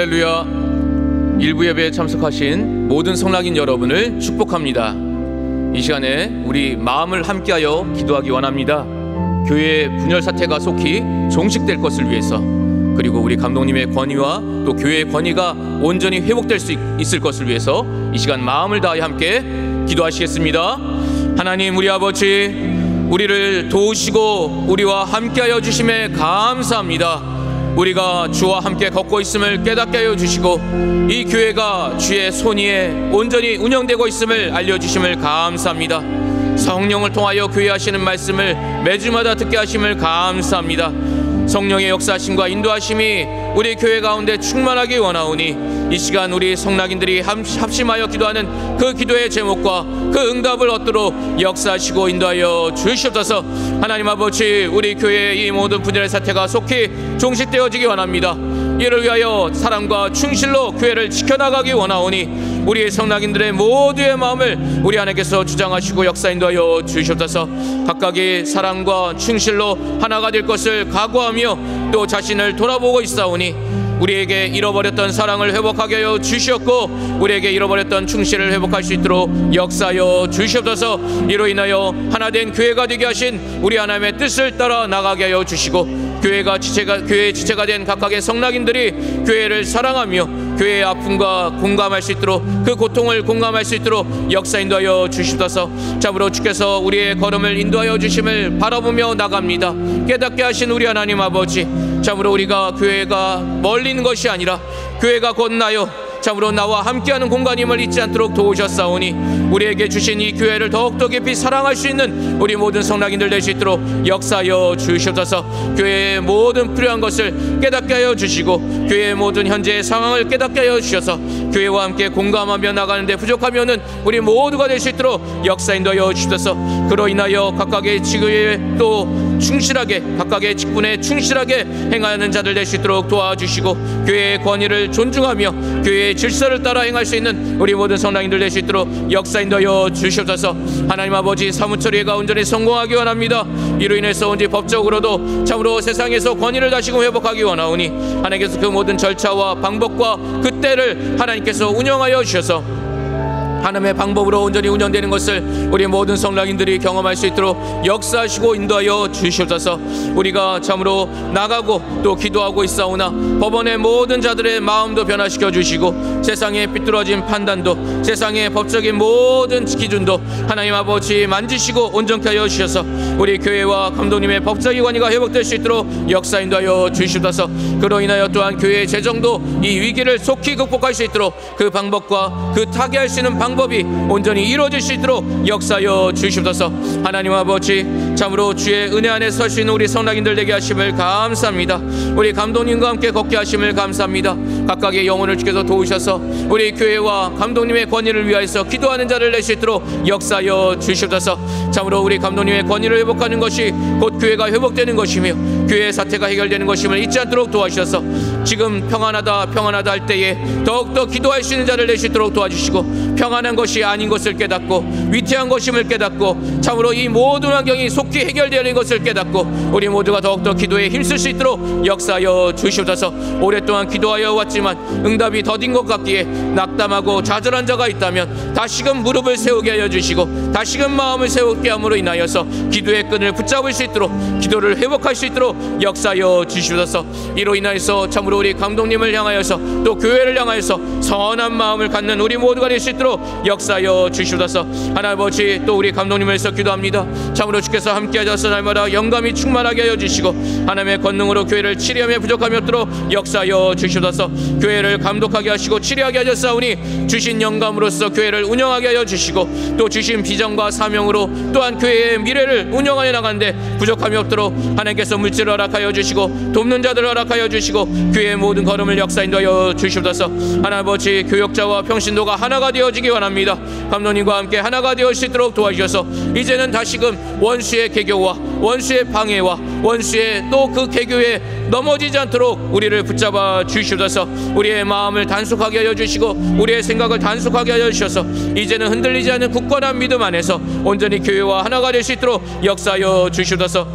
할렐루야. 일부 예배에 참석하신 모든 성락인 여러분을 축복합니다. 이 시간에 우리 마음을 함께하여 기도하기 원합니다. 교회의 분열 사태가 속히 종식될 것을 위해서 그리고 우리 감독님의 권위와 또 교회의 권위가 온전히 회복될 수 있- 있을 것을 위해서 이 시간 마음을 다해 함께 기도하시겠습니다. 하나님 우리 아버지 우리를 도우시고 우리와 함께하여 주심에 감사합니다. 우리가 주와 함께 걷고 있음을 깨닫게 하여 주시고 이 교회가 주의 손위에 온전히 운영되고 있음을 알려주심을 감사합니다. 성령을 통하여 교회 하시는 말씀을 매주마다 듣게 하심을 감사합니다. 성령의 역사하심과 인도하심이 우리 교회 가운데 충만하기 원하오니 이 시간 우리 성락인들이 함- 합심하여 기도하는 그 기도의 제목과 그 응답을 얻도록 역사하시고 인도하여 주시옵소서. 하나님 아버지 우리 교회의 이 모든 분열의 사태가 속히 종식되어지기 원합니다. 이를 위하여 사랑과 충실로 교회를 지켜나가기 원하오니 우리의 성낙인들의 모두의 마음을 우리 안에게서 주장하시고 역사 인도하여 주시옵소서. 각각의 사랑과 충실로 하나가 될 것을 각오하며 또 자신을 돌아보고 있사오니 우리에게 잃어버렸던 사랑을 회복하게 하여 주시옵고 우리에게 잃어버렸던 충실을 회복할 수 있도록 역사하여 주시옵소서. 이로 인하여 하나 된 교회가 되게 하신 우리 하나님의 뜻을 따라 나가게 하여 주시고 교회가 지체가 교회의 지체가 된 각각의 성락인들이 교회를 사랑하며 교회의 아픔과 공감할 수 있도록 그 고통을 공감할 수 있도록 역사 인도하여 주시옵소서. 참으로 주께서 우리의 걸음을 인도하여 주심을 바라보며 나갑니다. 깨닫게 하신 우리 하나님 아버지 참으로 우리가 교회가 있는 것이 아니라 교회가 곧 나요 참으로 나와 함께하는 공간임을 잊지 않도록 도우셨사오니 우리에게 주신 이 교회를 더욱더 깊이 사랑할 수 있는 우리 모든 성락인들 될 수 있도록 역사하여 주시옵소서. 교회의 모든 필요한 것을 깨닫게 하여 주시고 교회의 모든 현재의 상황을 깨닫게 하여 주셔서 교회와 함께 공감하며 나가는데 부족하면은 우리 모두가 될 수 있도록 역사 인도하여 주셔서. 그로 인하여 각각의 직위에 또 충실하게 각각의 직분에 충실하게 행하는 자들 될 수 있도록 도와주시고 교회의 권위를 존중하며 교회의 질서를 따라 행할 수 있는 우리 모든 성당인들 될 수 있도록 역사 인도하여 주시옵소서. 하나님 아버지 사무처리가 온전히 성공하기 원합니다. 이로 인해서 온지 법적으로도 참으로 세상에서 권위를 다시금 회복하기 원하오니 하나님께서 그 모든 절차와 방법과 그 때를 하나님 께서 운영하여 주셔서 하나님의 방법으로 온전히 운영되는 것을 우리 모든 성락인들이 경험할 수 있도록 역사하시고 인도하여 주시옵소서. 우리가 참으로 나가고 또 기도하고 있사오나 법원의 모든 자들의 마음도 변화시켜 주시고 세상의 삐뚤어진 판단도 세상의 법적인 모든 기준도 하나님 아버지 만지시고 온전케 하여 주셔서 우리 교회와 감독님의 법적인 관계가 회복될 수 있도록 역사 인도하여 주시옵소서. 그로 인하여 또한 교회의 재정도 이 위기를 속히 극복할 수 있도록 그 방법과 그 타개할 수 있는 방법 이 온전히 이루어질 수 있도록 역사하여 주시옵소서. 하나님 아버지 참으로 주의 은혜 안에 설 수 있는 우리 성락인들 되게 하심을 감사합니다. 우리 감독님과 함께 걷게 하심을 감사합니다 각각의 영혼을 주께서 도우셔서 우리 교회와 감독님의 권위를 위하여서 기도하는 자를 낼 수 있도록 역사하여 주시옵소서. 참으로 우리 감독님의 권위를 회복하는 것이 곧 교회가 회복되는 것이며 교회의 사태가 해결되는 것임을 잊지 않도록 도와주셔서 지금 평안하다 평안하다 할 때에 더욱더 기도할 수 있는 자를 낼 수 있도록 도와주시고 평안한 것이 아닌 것을 깨닫고 위태한 것임을 깨닫고 참으로 이 모든 환경이 속히 해결되는 것을 깨닫고 우리 모두가 더욱더 기도에 힘쓸 수 있도록 역사하여 주시옵소서. 오랫동안 기도하여 왔지 만 응답이 더딘 것 같기에 낙담하고 좌절한 자가 있다면 다시금 무릎을 세우게 하여 주시고 다시금 마음을 세우게 함으로 인하여서 기도의 끈을 붙잡을 수 있도록 기도를 회복할 수 있도록 역사하여 주시옵소서. 이로 인하여서 참으로 우리 감독님을 향하여서 또 교회를 향하여서 선한 마음을 갖는 우리 모두가 될 수 있도록 역사하여 주시옵소서. 하나님 아버지 또 우리 감독님을 위해서 기도합니다. 참으로 주께서 함께 하셔서 날마다 영감이 충만하게 하여 주시고 하나님의 권능으로 교회를 치료함에 부족함이 없도록 역사하여 주시옵소서 교회를 감독하게 하시고 치료하게 하셨사오니 주신 영감으로서 교회를 운영하게 하여 주시고 또 주신 비전과 사명으로 또한 교회의 미래를 운영하여 나가는데 부족함이 없도록 하나님께서 물질을 허락하여 주시고 돕는 자들을 허락하여 주시고 교회의 모든 걸음을 역사 인도하여 주시옵소서. 하나님 아버지 교역자와 평신도가 하나가 되어지기 원합니다. 감독님과 함께 하나가 되어 수 있도록 도와주셔서 이제는 다시금 원수의 개교와 원수의 방해와 원수의 또 그 개교에 넘어지지 않도록 우리를 붙잡아 주시옵소서 우리의 마음을 단속하게 하여 주시고 우리의 생각을 단속하게 하여 주셔서 이제는 흔들리지 않는 굳건한 믿음 안에서 온전히 교회와 하나가 될 수 있도록 역사하여 주시옵소서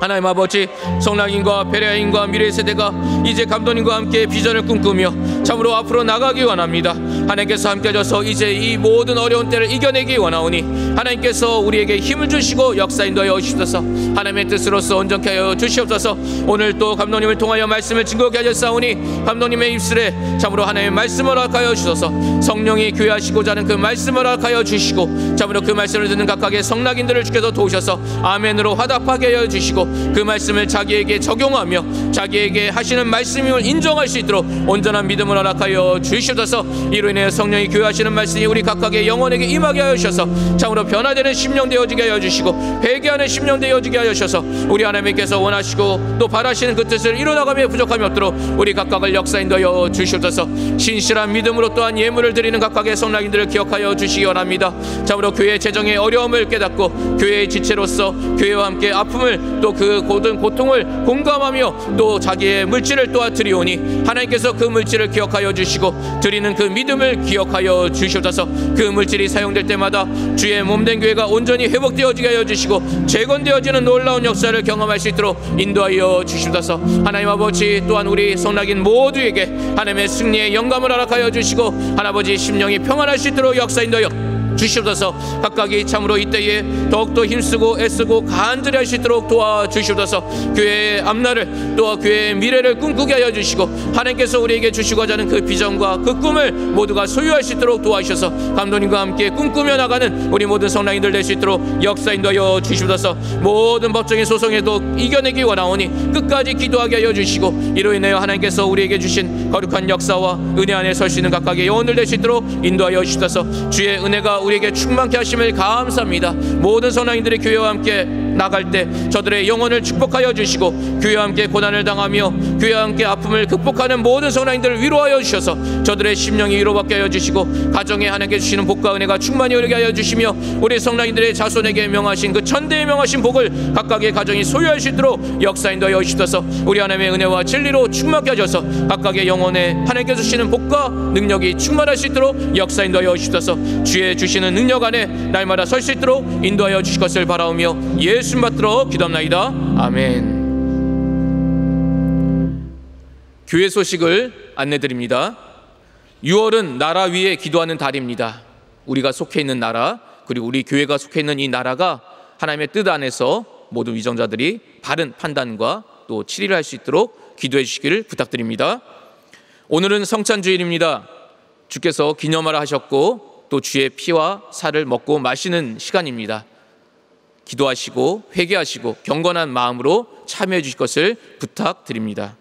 하나님 아버지 성랑인과 베레아인과 미래 세대가 이제 감독님과 함께 비전을 꿈꾸며 참으로 앞으로 나가기 원합니다. 하나님께서 함께 하셔서 이제 이 모든 어려운 때를 이겨내기 원하오니 하나님께서 우리에게 힘을 주시고 역사 인도하여 주시옵소서. 하나님의 뜻으로서 온전케 하여 주시옵소서. 오늘 또 감독님을 통하여 말씀을 증거케 하셨사오니 감독님의 입술에 참으로 하나님의 말씀을 허락하여 주소서. 성령이 교회하시고자 하는 그 말씀을 허락하여 주시고 참으로 그 말씀을 듣는 각각의 성낙인들을 주께서 도우셔서 아멘으로 화답하게 하여 주시고 그 말씀을 자기에게 적용하며 자기에게 하시는 말씀임을 인정할 수 있도록 온전한 믿음을 허락하여 주시옵소서. 이로 인해 성령이 교회하시는 말씀이 우리 각각의 영혼에게 임하게 하여 주셔서 참으로 변화되는 심령 되어지게 하여 주시고 회개하는 심령 되어지게 하여 주셔서 우리 하나님께서 원하시고 또 바라시는 그 뜻을 이루어나가며 부족함이 없도록 우리 각각을 역사인도하여 주시옵소서. 신실한 믿음으로 또한 예물을 드리는 각각의 성락인들을 기억하여 주시기 원합니다. 참으로 교회 재정의 어려움을 깨닫고 교회의 지체로서 교회와 함께 아픔을 또그 고든 고통을 공감하며 또 자기의 물질을 도와드리오니 하나님께서 그 물질을 기억하여 주시고 드리는 그 믿음을 기억하여 주시옵소서. 그 물질이 사용될 때마다 주의 몸된 교회가 온전히 회복되어지게 하여 주시고 재건되어지는 놀라운 역사를 경험할 수 있도록 인도하여 주시옵소서. 하나님 아버지 또한 우리 성락인 모두에게 하나님의 승리의 영감을 허락하여 주시고 하나버지 심령이 평안할 수 있도록 역사 인도하여 주시옵소서. 각각이 참으로 이때에 더욱더 힘쓰고 애쓰고 간절히 할 수 있도록 도와주시옵소서. 교회의 앞날을 또 교회의 미래를 꿈꾸게 하여 주시고 하나님께서 우리에게 주시고자 하는 그 비전과 그 꿈을 모두가 소유할 수 있도록 도와주셔서 감독님과 함께 꿈꾸며 나가는 우리 모든 성랑인들 될 수 있도록 역사 인도하여 주시옵소서. 모든 법적인 소송에도 이겨내기 원하오니 끝까지 기도하게 하여 주시고 이로 인하여 하나님께서 우리에게 주신 거룩한 역사와 은혜 안에 설 수 있는 각각의 영혼들 될 수 있도록 인도하여 주셔서. 주의 은혜가 우리에게 충만케 하심을 감사합니다. 모든 선왕인들의 교회와 함께 나갈 때 저들의 영혼을 축복하여 주시고 교회와 함께 고난을 당하며 교회와 함께 아픔을 극복하는 모든 선왕인들을 위로하여 주셔서 저들의 심령이 위로받게 하여 주시고 가정에 하나님께 주시는 복과 은혜가 충만히 오르게 하여 주시며 우리 성랑인들의 자손에게 명하신 그 천대에 명하신 복을 각각의 가정이 소유할 수 있도록 역사인도하여 주셔서. 우리 하나님의 은혜와 진리로 충만케 하셔서 각각의 영혼에 하나님께 주시는 복과 능력이 충만할 수 있도록 역사인도하여 주셔서. 주의 주시는 능력 안에 날마다 설 수 있도록 인도하여 주실 것을 바라오며 예수 받들어 기도합나이다 아멘. 교회 소식을 안내드립니다. 6월은 나라 위에 기도하는 달입니다. 우리가 속해 있는 나라 그리고 우리 교회가 속해 있는 이 나라가 하나님의 뜻 안에서 모든 위정자들이 바른 판단과 또 치리를 할 수 있도록 기도해 주시기를 부탁드립니다. 오늘은 성찬주일입니다. 주께서 기념하라 하셨고 또 주의 피와 살을 먹고 마시는 시간입니다. 기도하시고 회개하시고 경건한 마음으로 참여해 주실 것을 부탁드립니다.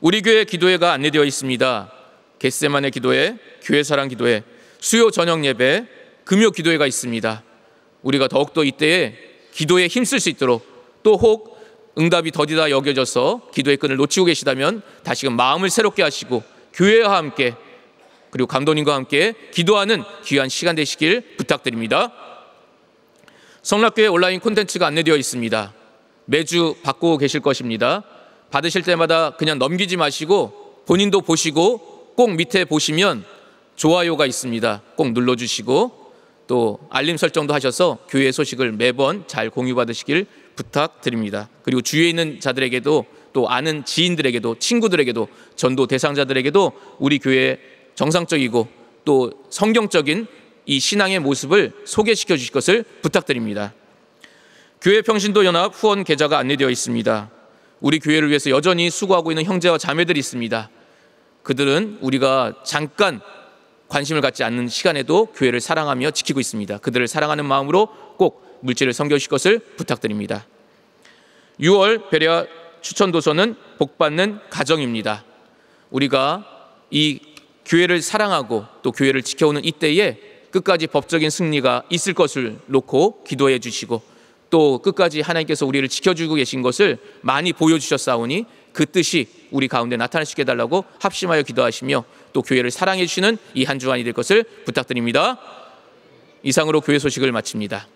우리 교회 기도회가 안내되어 있습니다. 겟세만의 기도회, 교회 사랑 기도회, 수요 저녁 예배, 금요 기도회가 있습니다. 우리가 더욱더 이때에 기도에 힘쓸 수 있도록 또 혹 응답이 더디다 여겨져서 기도의 끈을 놓치고 계시다면 다시금 마음을 새롭게 하시고 교회와 함께 그리고 감독님과 함께 기도하는 귀한 시간 되시길 부탁드립니다. 성락교회 온라인 콘텐츠가 안내되어 있습니다. 매주 받고 계실 것입니다. 받으실 때마다 그냥 넘기지 마시고 본인도 보시고 꼭 밑에 보시면 좋아요가 있습니다. 꼭 눌러주시고 또 알림 설정도 하셔서 교회 소식을 매번 잘 공유받으시길 부탁드립니다. 그리고 주위에 있는 자들에게도 또 아는 지인들에게도 친구들에게도 전도 대상자들에게도 우리 교회 정상적이고 또 성경적인 이 신앙의 모습을 소개시켜 주실 것을 부탁드립니다. 교회 평신도 연합 후원 계좌가 안내되어 있습니다. 우리 교회를 위해서 여전히 수고하고 있는 형제와 자매들이 있습니다. 그들은 우리가 잠깐 관심을 갖지 않는 시간에도 교회를 사랑하며 지키고 있습니다. 그들을 사랑하는 마음으로 꼭 물질을 섬겨주실 것을 부탁드립니다. 6월 배려 추천 도서는 복받는 가정입니다. 우리가 이 교회를 사랑하고 또 교회를 지켜오는 이때에 끝까지 법적인 승리가 있을 것을 놓고 기도해 주시고 또 끝까지 하나님께서 우리를 지켜주고 계신 것을 많이 보여주셨사오니 그 뜻이 우리 가운데 있게 해달라고 합심하여 기도하시며 또 교회를 사랑해 주시는 이 한 주간이 될 것을 부탁드립니다. 이상으로 교회 소식을 마칩니다.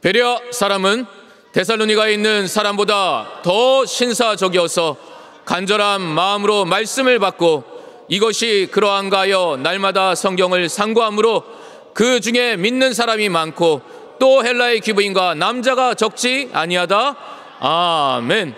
배려 사람은 데살로니가에 있는 사람보다 더 신사적이어서 간절한 마음으로 말씀을 받고 이것이 그러한가 하여 날마다 성경을 상고함으로 그 중에 믿는 사람이 많고 또 헬라의 귀부인과 남자가 적지 아니하다. 아멘.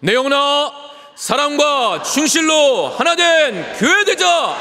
내 영혼아 사랑과 충실로 하나 된 교회 되자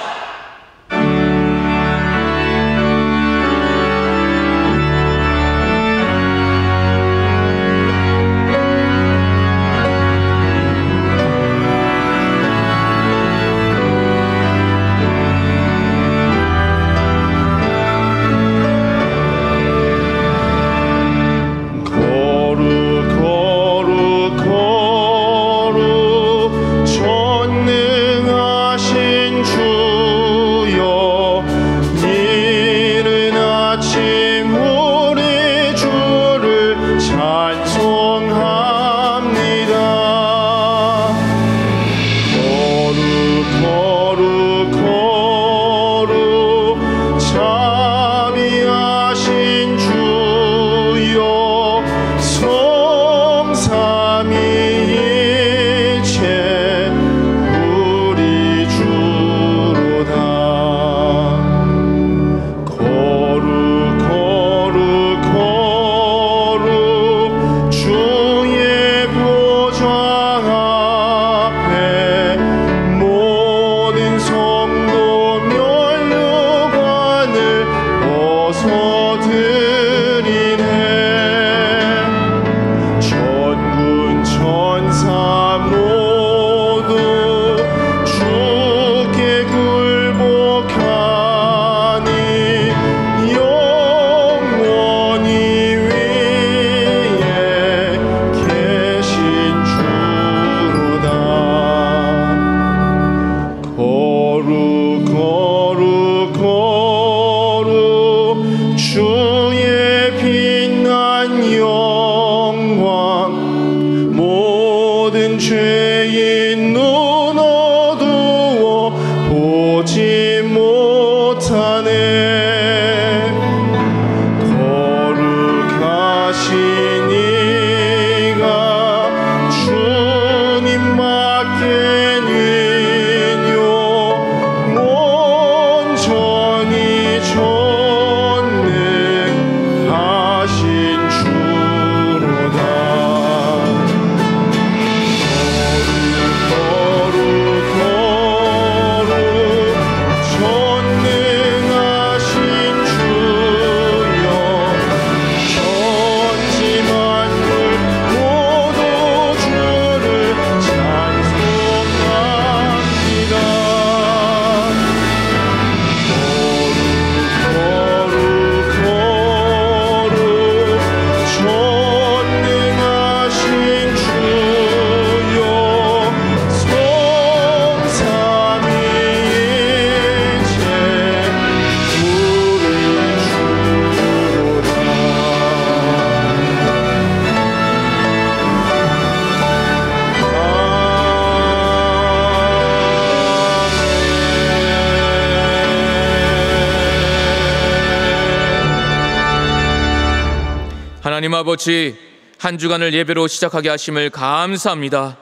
아버지 한 주간을 예배로 시작하게 하심을 감사합니다.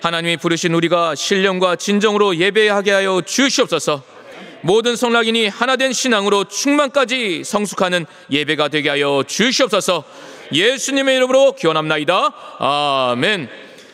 하나님이 부르신 우리가 신령과 진정으로 예배하게 하여 주시옵소서. 모든 성락인이 하나된 신앙으로 충만까지 성숙하는 예배가 되게 하여 주시옵소서. 예수님의 이름으로 기원합나이다. 아멘.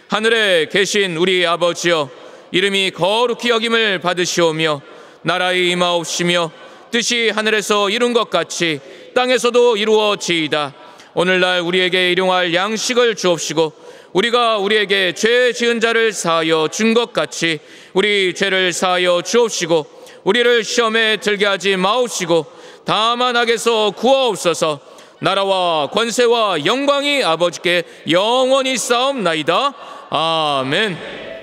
하늘에 계신 우리 아버지여 이름이 거룩히 여김을 받으시오며 나라의 임하옵시며 뜻이 하늘에서 이룬 것 같이 땅에서도 이루어지이다. 오늘날 우리에게 일용할 양식을 주옵시고 우리가 우리에게 죄 지은 자를 사하여 준 것 같이 우리 죄를 사하여 주옵시고 우리를 시험에 들게 하지 마옵시고 다만 악에서 구하옵소서. 나라와 권세와 영광이 아버지께 영원히 싸움나이다. 아멘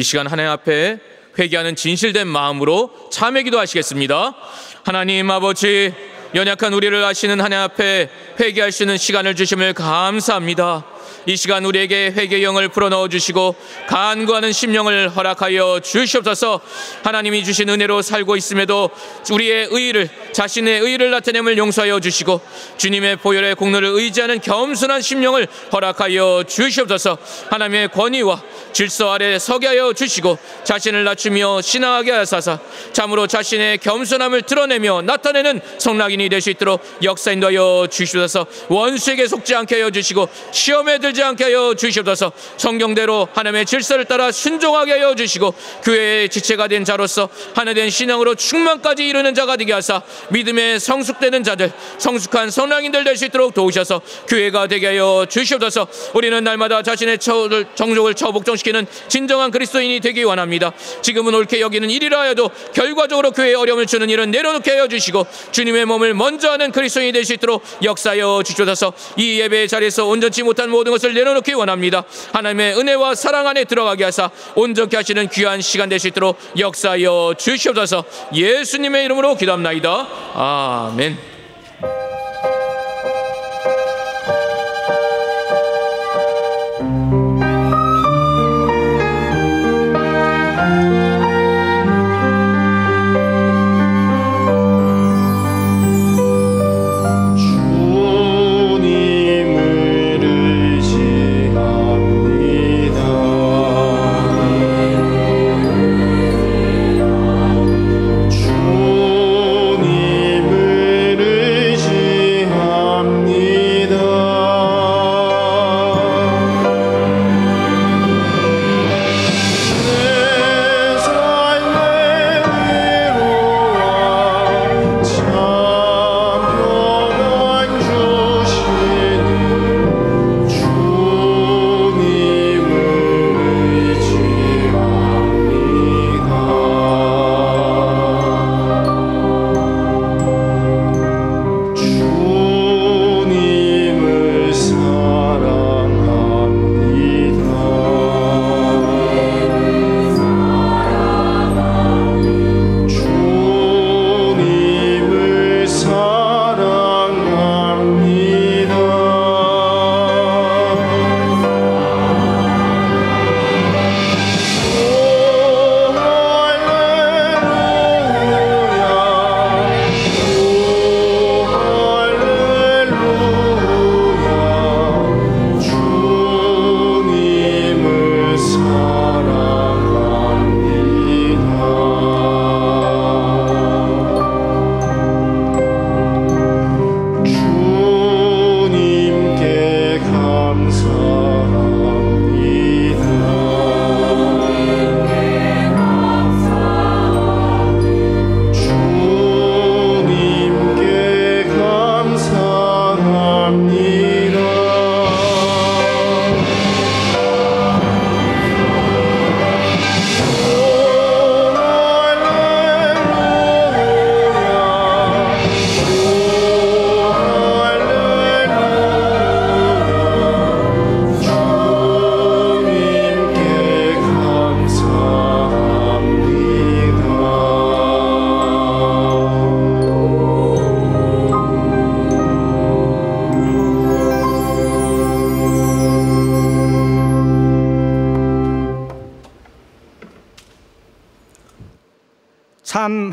이 시간 하나님 앞에 회개하는 진실된 마음으로 참회 기도하시겠습니다. 하나님 아버지 연약한 우리를 아시는 하나님 앞에 회개할 수 있는 시간을 주심을 감사합니다. 이 시간 우리에게 회개 영을 불어넣어 주시고 간구하는 심령을 허락하여 주시옵소서. 하나님이 주신 은혜로 살고 있음에도 우리의 의를 자신의 의를 나타냄을 용서하여 주시고 주님의 보혈의 공로를 의지하는 겸손한 심령을 허락하여 주시옵소서. 하나님의 권위와 질서 아래 서게 하여 주시고 자신을 낮추며 신앙하게 하사사 참으로 자신의 겸손함을 드러내며 나타내는 성락인이 될 수 있도록 역사 인도하여 주시옵소서 원수에게 속지 않게 하여 주시고 시험에 들지 않게 하여 주시옵소서. 성경대로 하나님의 질서를 따라 순종하게 하여 주시고 교회의 지체가 된 자로서 하나 된 신앙으로 충만까지 이루는 자가 되게 하사 믿음에 성숙되는 자들 성숙한 성랑인들 될 수 있도록 도우셔서 교회가 되게 하여 주시옵소서. 우리는 날마다 자신의 처를 정족을 처복종시키는 진정한 그리스도인이 되기 원합니다. 지금은 옳게 여기는 일이라 해도 결과적으로 교회에 어려움을 주는 일은 내려놓게 하여 주시고 주님의 몸을 먼저 하는 그리스도인이 될 수 있도록 역사하여 주시옵소서. 이 예배의 자리에서 온전치 못한 모든 것을 내려놓기 원합니다. 하나님의 은혜와 사랑 안에 들어가게 하사 온전케 하시는 귀한 시간 될 수 있도록 역사하여 주시옵소서. 예수님의 이름으로 기도합나이다. 아멘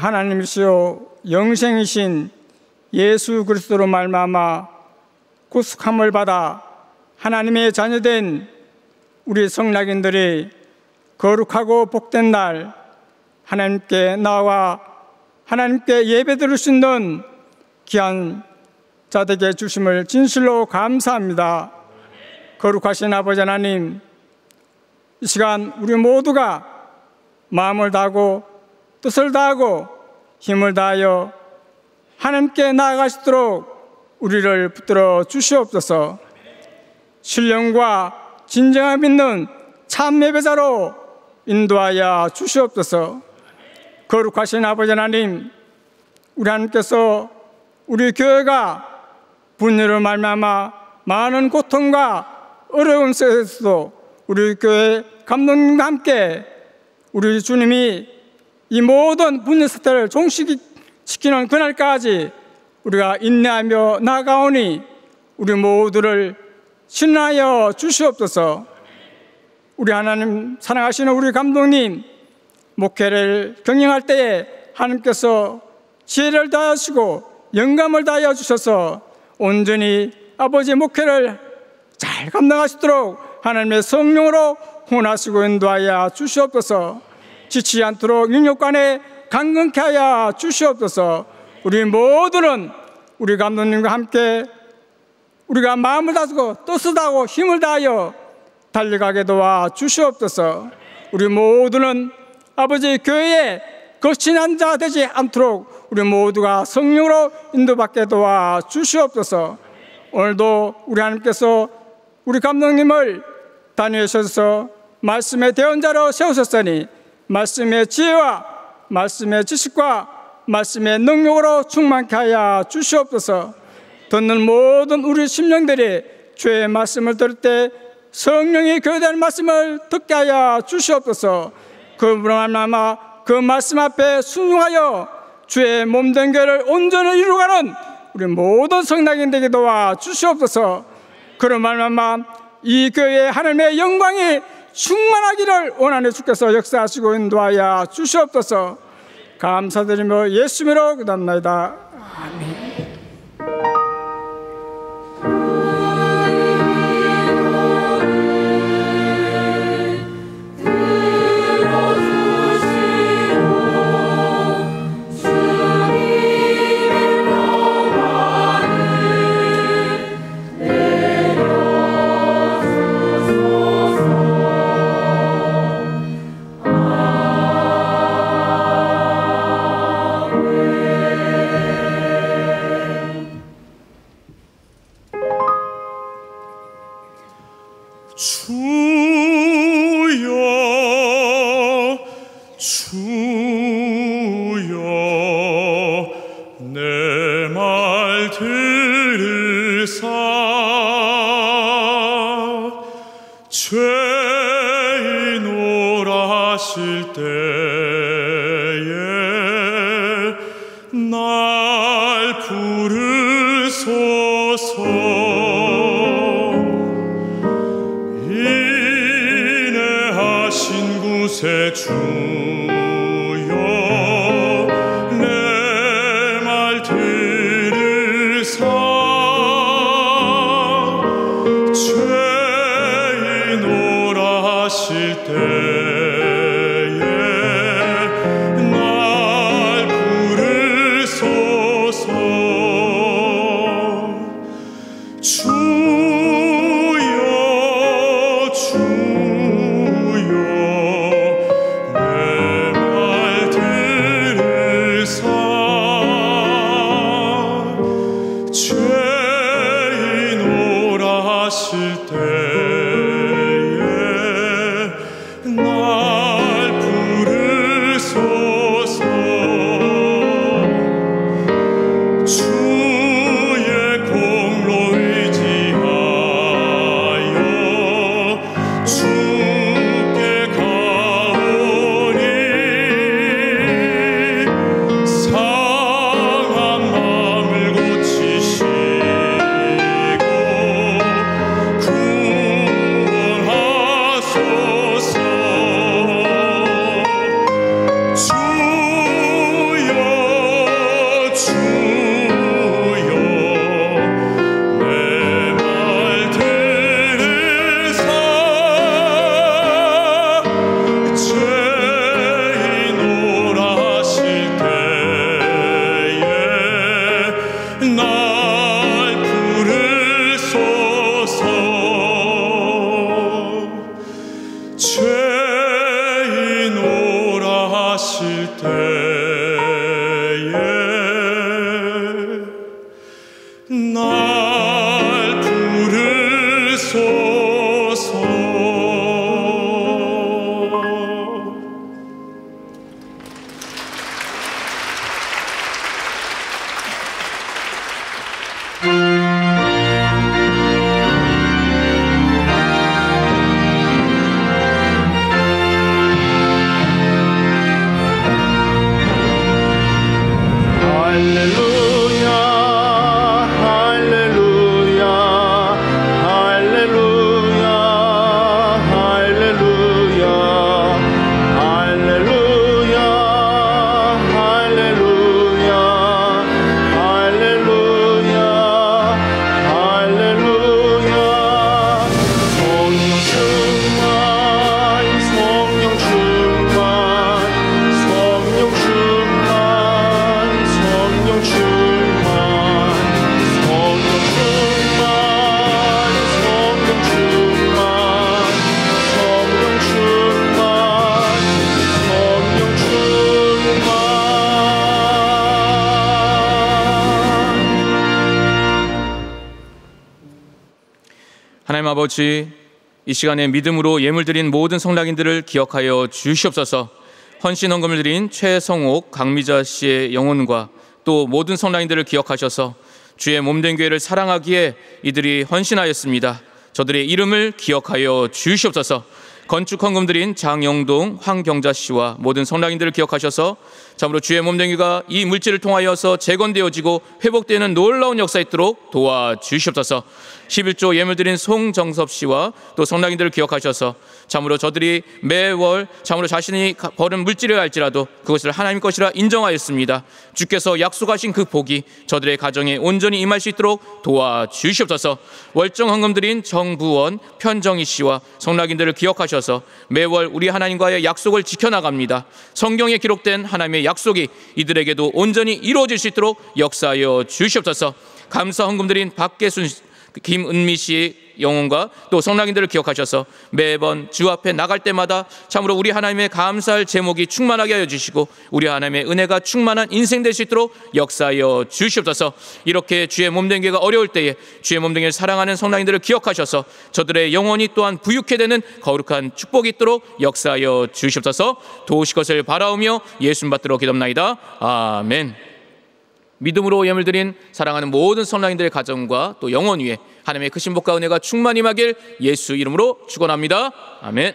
하나님이시요 영생이신 예수 그리스도로 말미암아 구속함을 받아 하나님의 자녀된 우리 성락인들이 거룩하고 복된 날 하나님께 나와 하나님께 예배드릴 수 있는 귀한 자들에게 주심을 진실로 감사합니다. 거룩하신 아버지 하나님, 이 시간 우리 모두가 마음을 다하고 뜻을 다하고 힘을 다하여 하나님께 나아갈 수 있도록 우리를 붙들어 주시옵소서. 신령과 진정함 있는 참 예배자로 인도하여 주시옵소서. 거룩하신 아버지 하나님, 우리 하나님께서 우리 교회가 분열을 말미암아 많은 고통과 어려움 속에서도 우리 교회 감독님과 함께 우리 주님이 이 모든 분열 사태를 종식시키는 그날까지 우리가 인내하며 나가오니 우리 모두를 신하여 주시옵소서. 우리 하나님 사랑하시는 우리 감독님 목회를 경영할 때에 하나님께서 지혜를 다하시고 영감을 다하여 주셔서 온전히 아버지 목회를 잘 감당하시도록 하나님의 성령으로 혼하시고 인도하여 주시옵소서 지치지 않도록 능력관에 강건케 하여 주시옵소서. 우리 모두는 우리 감독님과 함께 우리가 마음을 다스고 뜻을 다하고 힘을 다하여 달려가게 도와 주시옵소서. 우리 모두는 아버지 교회에 거친한 자 되지 않도록 우리 모두가 성령으로 인도받게 도와 주시옵소서. 오늘도 우리 하나님께서 우리 감독님을 다니셔서 말씀의 대언자로 세우셨으니 말씀의 지혜와 말씀의 지식과 말씀의 능력으로 충만케 하여 주시옵소서. 듣는 모든 우리 심령들이 주의 말씀을 들을 때 성령이 교회되는 말씀을 듣게 하여 주시옵소서. 말미암아 그 말씀 앞에 순종하여 주의 몸된 교회를 온전히 이루가는 우리 모든 성당인 되게 도와 주시옵소서. 그런 말미암아 이 교회에 하나님의 영광이 충만하기를 원하는 주께서 역사하시고 인도하여 주시옵소서. 감사드리며 예수님으로 그다음나이다. 주여 아버지, 이 시간에 믿음으로 예물 드린 모든 성락인들을 기억하여 주시옵소서. 헌신 헌금을 드린 최성옥, 강미자 씨의 영혼과 또 모든 성락인들을 기억하셔서 주의 몸된 교회를 사랑하기에 이들이 헌신하였습니다. 저들의 이름을 기억하여 주시옵소서. 건축 헌금 드린 장영동, 황경자 씨와 모든 성락인들을 기억하셔서 참으로 주의 교회가 이 물질을 통하여서 재건되어지고 회복되는 놀라운 역사 있도록 도와주시옵소서. 11조 예물 드린 송정섭 씨와 또 성락인들을 기억하셔서 참으로 저들이 매월 참으로 자신이 가- 버는 물질을 알지라도 그것을 하나님 것이라 인정하였습니다. 주께서 약속하신 그 복이 저들의 가정에 온전히 임할 수 있도록 도와주시옵소서. 월정 헌금 드린 정부원, 편정희 씨와 성락인들을 기억하셔서 매월 우리 하나님과의 약속을 지켜나갑니다. 성경에 기록된 하나님의 약속이 이들에게도 온전히 이루어질 수 있도록 역사하여 주시옵소서. 감사 헌금 드린 박계순 씨, 김은미 씨의 영혼과 또 성락인들을 기억하셔서 매번 주 앞에 나갈 때마다 참으로 우리 하나님의 감사할 제목이 충만하게 하여 주시고 우리 하나님의 은혜가 충만한 인생 될 수 있도록 역사하여 주시옵소서. 이렇게 주의 몸된 교회가 어려울 때에 주의 몸된 교회를 사랑하는 성락인들을 기억하셔서 저들의 영혼이 또한 부유케 되는 거룩한 축복이 있도록 역사하여 주시옵소서. 도우실 것을 바라오며 예수님 받들어 기도합나이다. 아멘. 믿음으로 예물 드린 사랑하는 모든 성랑인들의 가정과 또 영혼 위에 하나님의 크신 복과 은혜가 충만히 임하길 예수 이름으로 축원합니다. 아멘.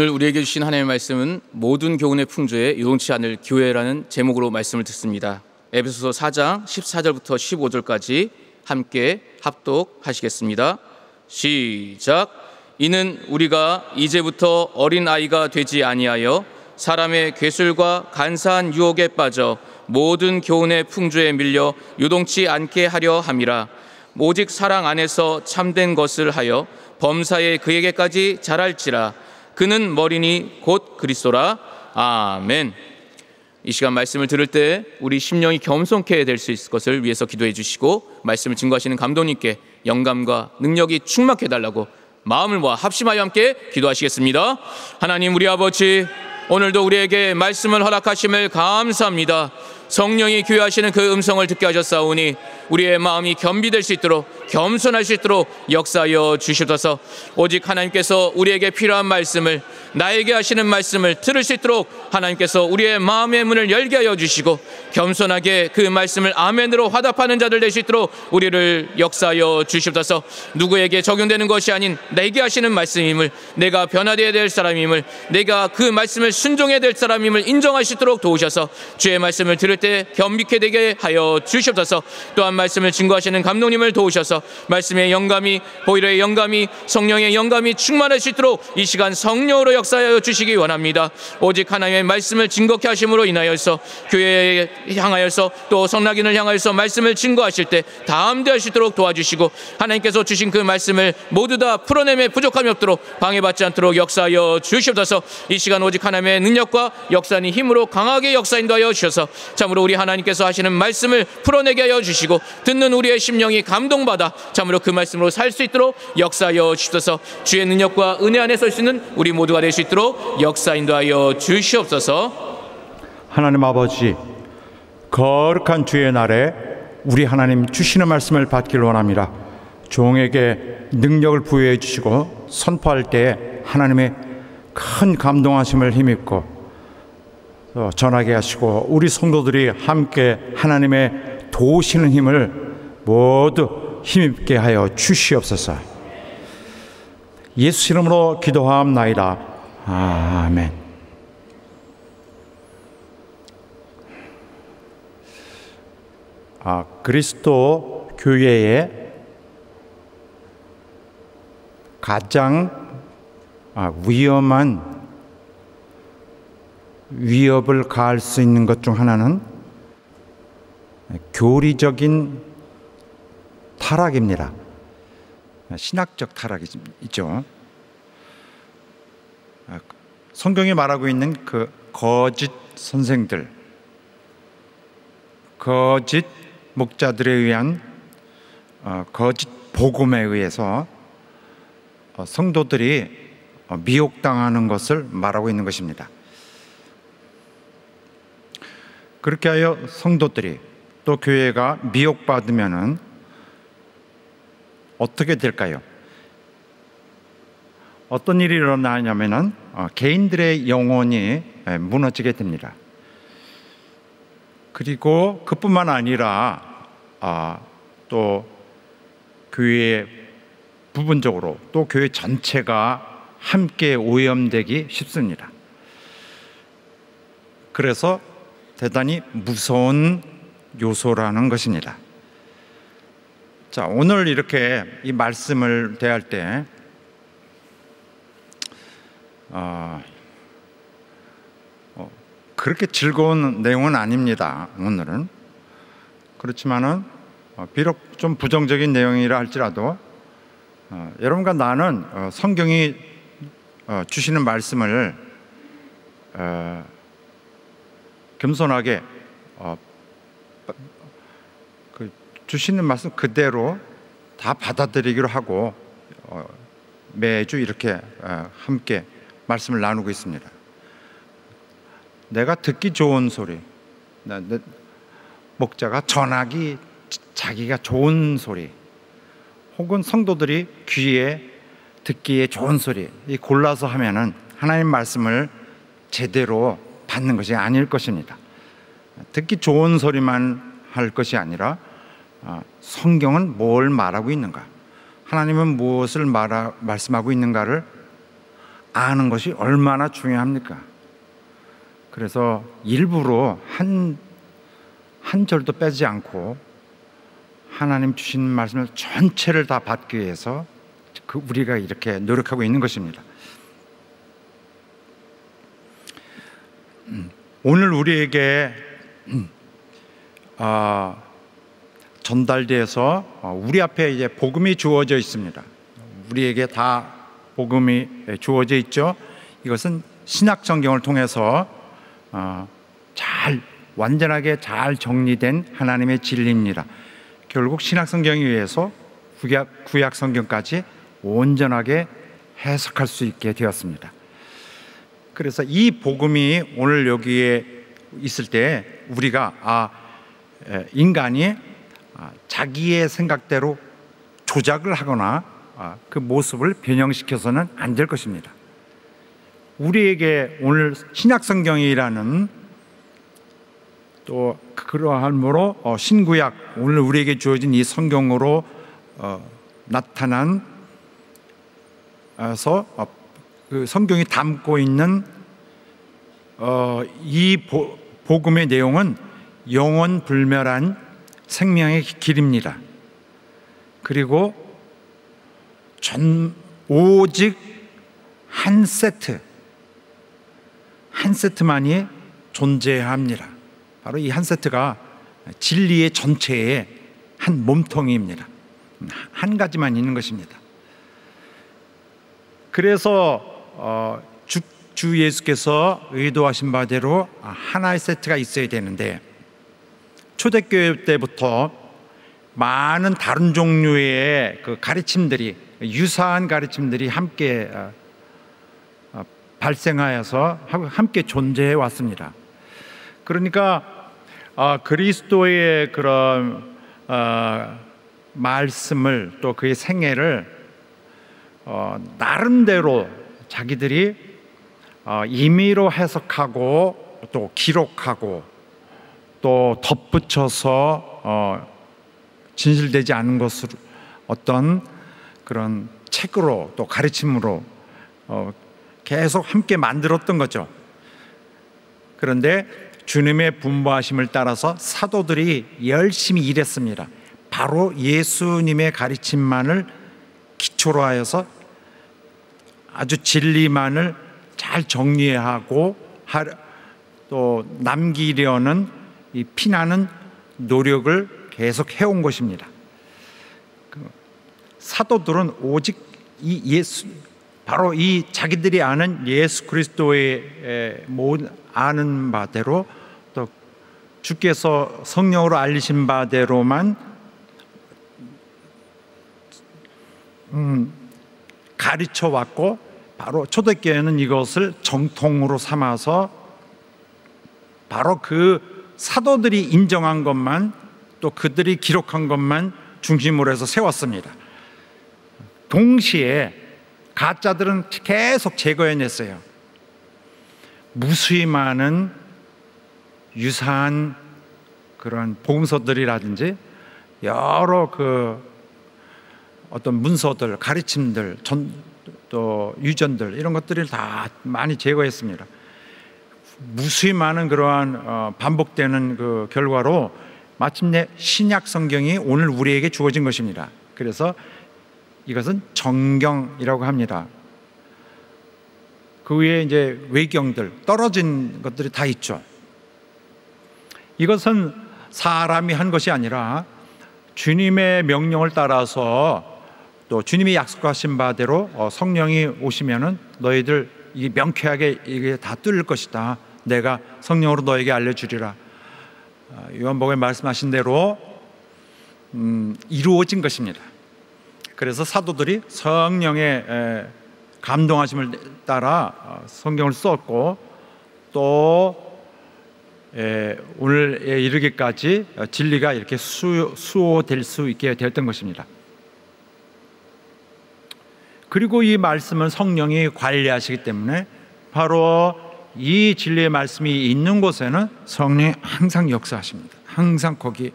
오늘 우리에게 주신 하나님의 말씀은 모든 교훈의 풍조에 유동치 않을 교회라는 제목으로 말씀을 듣습니다. 에베소서 4장 14절부터 15절까지 함께 합독하시겠습니다. 시작. 이는 우리가 이제부터 어린 아이가 되지 아니하여 사람의 괴술과 간사한 유혹에 빠져 모든 교훈의 풍조에 밀려 유동치 않게 하려 함이라. 오직 사랑 안에서 참된 것을 하여 범사에 그에게까지 자랄지라. 그는 머리니 곧 그리스도라. 아멘. 이 시간 말씀을 들을 때 우리 심령이 겸손케 될 수 있을 것을 위해서 기도해 주시고 말씀을 증거하시는 감독님께 영감과 능력이 충만케 해달라고 마음을 모아 합심하여 함께 기도하시겠습니다. 하나님 우리 아버지 오늘도 우리에게 말씀을 허락하심을 감사합니다. 성령이 교회하시는 그 음성을 듣게 하셨사오니 우리의 마음이 겸비될 수 있도록 겸손할 수 있도록 역사하여 주시옵소서. 오직 하나님께서 우리에게 필요한 말씀을 나에게 하시는 말씀을 들을 수 있도록 하나님께서 우리의 마음의 문을 열게 하여 주시고 겸손하게 그 말씀을 아멘으로 화답하는 자들 될 수 있도록 우리를 역사하여 주시옵소서. 누구에게 적용되는 것이 아닌 내게 하시는 말씀임을 내가 변화되어야 될 사람임을 내가 그 말씀을 순종해야 될 사람임을 인정할 수 있도록 도우셔서 주의 말씀을 들을 때 겸비케 되게 하여 주시옵소서. 또한 말씀을 증거하시는 감독님을 도우셔서 말씀의 영감이 보이러의 영감이 성령의 영감이 충만할 수 있도록 이 시간 성령으로 역사하여 주시기 원합니다. 오직 하나님의 말씀을 증거케 하심으로 인하여서 교회에 향하여서 또 성낙인을 향하여서 말씀을 증거하실 때 있도록 도와주시고 하나님께서 주신 그 말씀을 모두 다 풀어내매 부족함이 없도록 방해받지 않도록 역사하여 주시옵소서. 이 시간 오직 하나님의 능력과 역사니 힘으로 강하게 역사인도하여 주셔서 참으로 우리 하나님께서 하시는 말씀을 풀어내게 하여 주시고 듣는 우리의 심령이 감동받아 참으로 그 말씀으로 살 수 있도록 역사하여 주셔서 주의 능력과 은혜 안에 설 수 있는 우리 모두가 될 수 있도록 역사 인도하여 주시옵소서 하나님 아버지 거룩한 주의 날에 우리 하나님 주시는 말씀을 받기를 원합니다. 종에게 능력을 부여해 주시고 선포할 때 하나님의 큰 감동하심을 힘입고 어, 전하게 하시고 우리 성도들이 함께 하나님의 도우시는 힘을 모두 힘입게 하여 주시옵소서. 예수 이름으로 기도하옵나이다. 아멘. 아, 그리스도 교회의 가장 아, 위험한 위협을 가할 수 있는 것 중 하나는 교리적인 타락입니다. 신학적 타락이죠. 아, 성경이 말하고 있는 그 거짓 선생들, 거짓 목자들에 의한 어, 거짓 복음에 의해서 어, 성도들이 어, 미혹당하는 것을 말하고 있는 것입니다. 그렇게 하여 성도들이 또 교회가 미혹받으면은 어떻게 될까요? 어떤 일이 일어나냐면은 어, 개인들의 영혼이 에, 무너지게 됩니다. 그리고 그뿐만 아니라 아, 또 교회 부분적으로 또 교회 전체가 함께 오염되기 쉽습니다. 그래서 대단히 무서운 요소라는 것입니다. 자, 오늘 이렇게 이 말씀을 대할 때, 어, 어, 그렇게 즐거운 내용은 아닙니다. 오늘은 그렇지만은 어, 비록 좀 부정적인 내용이라 할지라도 어, 여러분과 나는 어, 성경이 어, 주시는 말씀을 어, 겸손하게 주시는 말씀 그대로 다 받아들이기로 하고 어, 매주 이렇게 어, 함께 말씀을 나누고 있습니다. 내가 듣기 좋은 소리, 목자가 전하기 자기가 좋은 소리, 혹은 성도들이 귀에 듣기에 좋은 소리 이 골라서 하면은 하나님 말씀을 제대로 받는 것이 아닐 것입니다. 듣기 좋은 소리만 할 것이 아니라 아, 성경은 뭘 말하고 있는가, 하나님은 무엇을 말하, 말씀하고 있는가를 아는 것이 얼마나 중요합니까? 그래서 일부러 한, 한 절도 빼지 않고 하나님 주신 말씀을 전체를 다 받기 위해서 그 우리가 이렇게 노력하고 있는 것입니다. 음, 오늘 우리에게 음, 아, 전달돼서 어, 우리 앞에 이제 복음이 주어져 있습니다. 우리에게 다 복음이 주어져 있죠. 이것은 신약 성경을 통해서 어, 잘 완전하게 잘 정리된 하나님의 진리입니다. 결국 신약 성경에 의해서 구약, 구약 성경까지 온전하게 해석할 수 있게 되었습니다. 그래서 이 복음이 오늘 여기에 있을 때 우리가 아 에, 인간이 아, 자기의 생각대로 조작을 하거나 아, 그 모습을 변형시켜서는 안 될 것입니다. 우리에게 오늘 신약 성경이라는 또 그러함으로 어, 신구약 오늘 우리에게 주어진 이 성경으로 어, 나타난 어서 어, 그 성경이 담고 있는 어, 이 보, 복음의 내용은 영원 불멸한 생명의 길입니다. 그리고 전 오직 한 세트 한 세트만이 존재합니다. 바로 이 한 세트가 진리의 전체의 한 몸통입니다. 한 가지만 있는 것입니다. 그래서 어, 주, 주 예수께서 의도하신 바대로 하나의 세트가 있어야 되는데 초대교회 때부터 많은 다른 종류의 그 가르침들이 유사한 가르침들이 함께 어, 어, 발생하여서 함께 존재해 왔습니다. 그러니까 어, 그리스도의 그런 말씀을 또 그의 생애를 나름대로 자기들이 임의로 해석하고 또 기록하고 또 덧붙여서 진실되지 않은 것을 어떤 그런 책으로 또 가르침으로 어, 계속 함께 만들었던 거죠. 그런데 주님의 분부하심을 따라서 사도들이 열심히 일했습니다. 바로 예수님의 가르침만을 기초로 하여서 아주 진리만을 잘 정리하고 또 남기려는 이 피나는 노력을 계속 해온 것입니다. 사도들은 오직 이 예수 바로 이 자기들이 아는 예수 그리스도의 아는 바대로 또 주께서 성령으로 알리신 바대로만 음, 가르쳐 왔고 바로 초대교회는 이것을 정통으로 삼아서 바로 그 사도들이 인정한 것만 또 그들이 기록한 것만 중심으로 해서 세웠습니다. 동시에 가짜들은 계속 제거해냈어요. 무수히 많은 유사한 그런 복음서들이라든지 여러 그 어떤 문서들, 가르침들, 전, 또 유전들 이런 것들을 다 많이 제거했습니다. 무수히 많은 그러한 어, 반복되는 그 결과로 마침내 신약 성경이 오늘 우리에게 주어진 것입니다. 그래서 이것은 정경이라고 합니다. 그 위에 이제 외경들 떨어진 것들이 다 있죠. 이것은 사람이 한 것이 아니라 주님의 명령을 따라서 또 주님이 약속하신 바대로 어, 성령이 오시면은 너희들 이 명쾌하게 이게 다 뚫릴 것이다. 내가 성령으로 너에게 알려주리라. 아, 요한복음에 말씀하신 대로 음, 이루어진 것입니다. 그래서 사도들이 성령의 감동하심을 따라 어, 성경을 썼고 또 오늘에 이르기까지 진리가 이렇게 수, 수호될 수 있게 되었던 것입니다. 그리고 이 말씀은 성령이 관리하시기 때문에 바로 이 진리의 말씀이 있는 곳에는 성령이 항상 역사하십니다. 항상 거기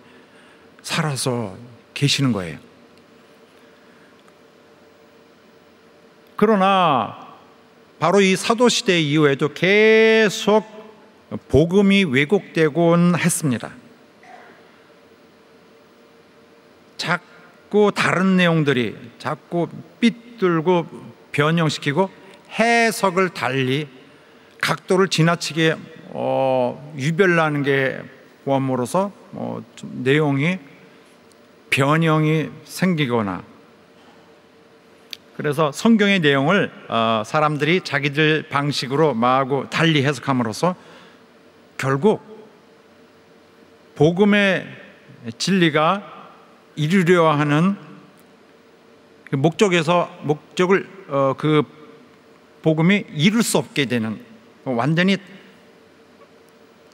살아서 계시는 거예요. 그러나 바로 이 사도 시대 이후에도 계속 복음이 왜곡되곤 했습니다. 자꾸 다른 내용들이 자꾸 삐뚤고 변형시키고 해석을 달리 각도를 지나치게 어, 유별나는 게 보함으로써 어, 좀 내용이 변형이 생기거나. 그래서 성경의 내용을 어, 사람들이 자기들 방식으로 마구 달리 해석함으로써 결국 복음의 진리가 이루려 하는 그 목적에서 목적을 어, 그 복음이 이룰 수 없게 되는 완전히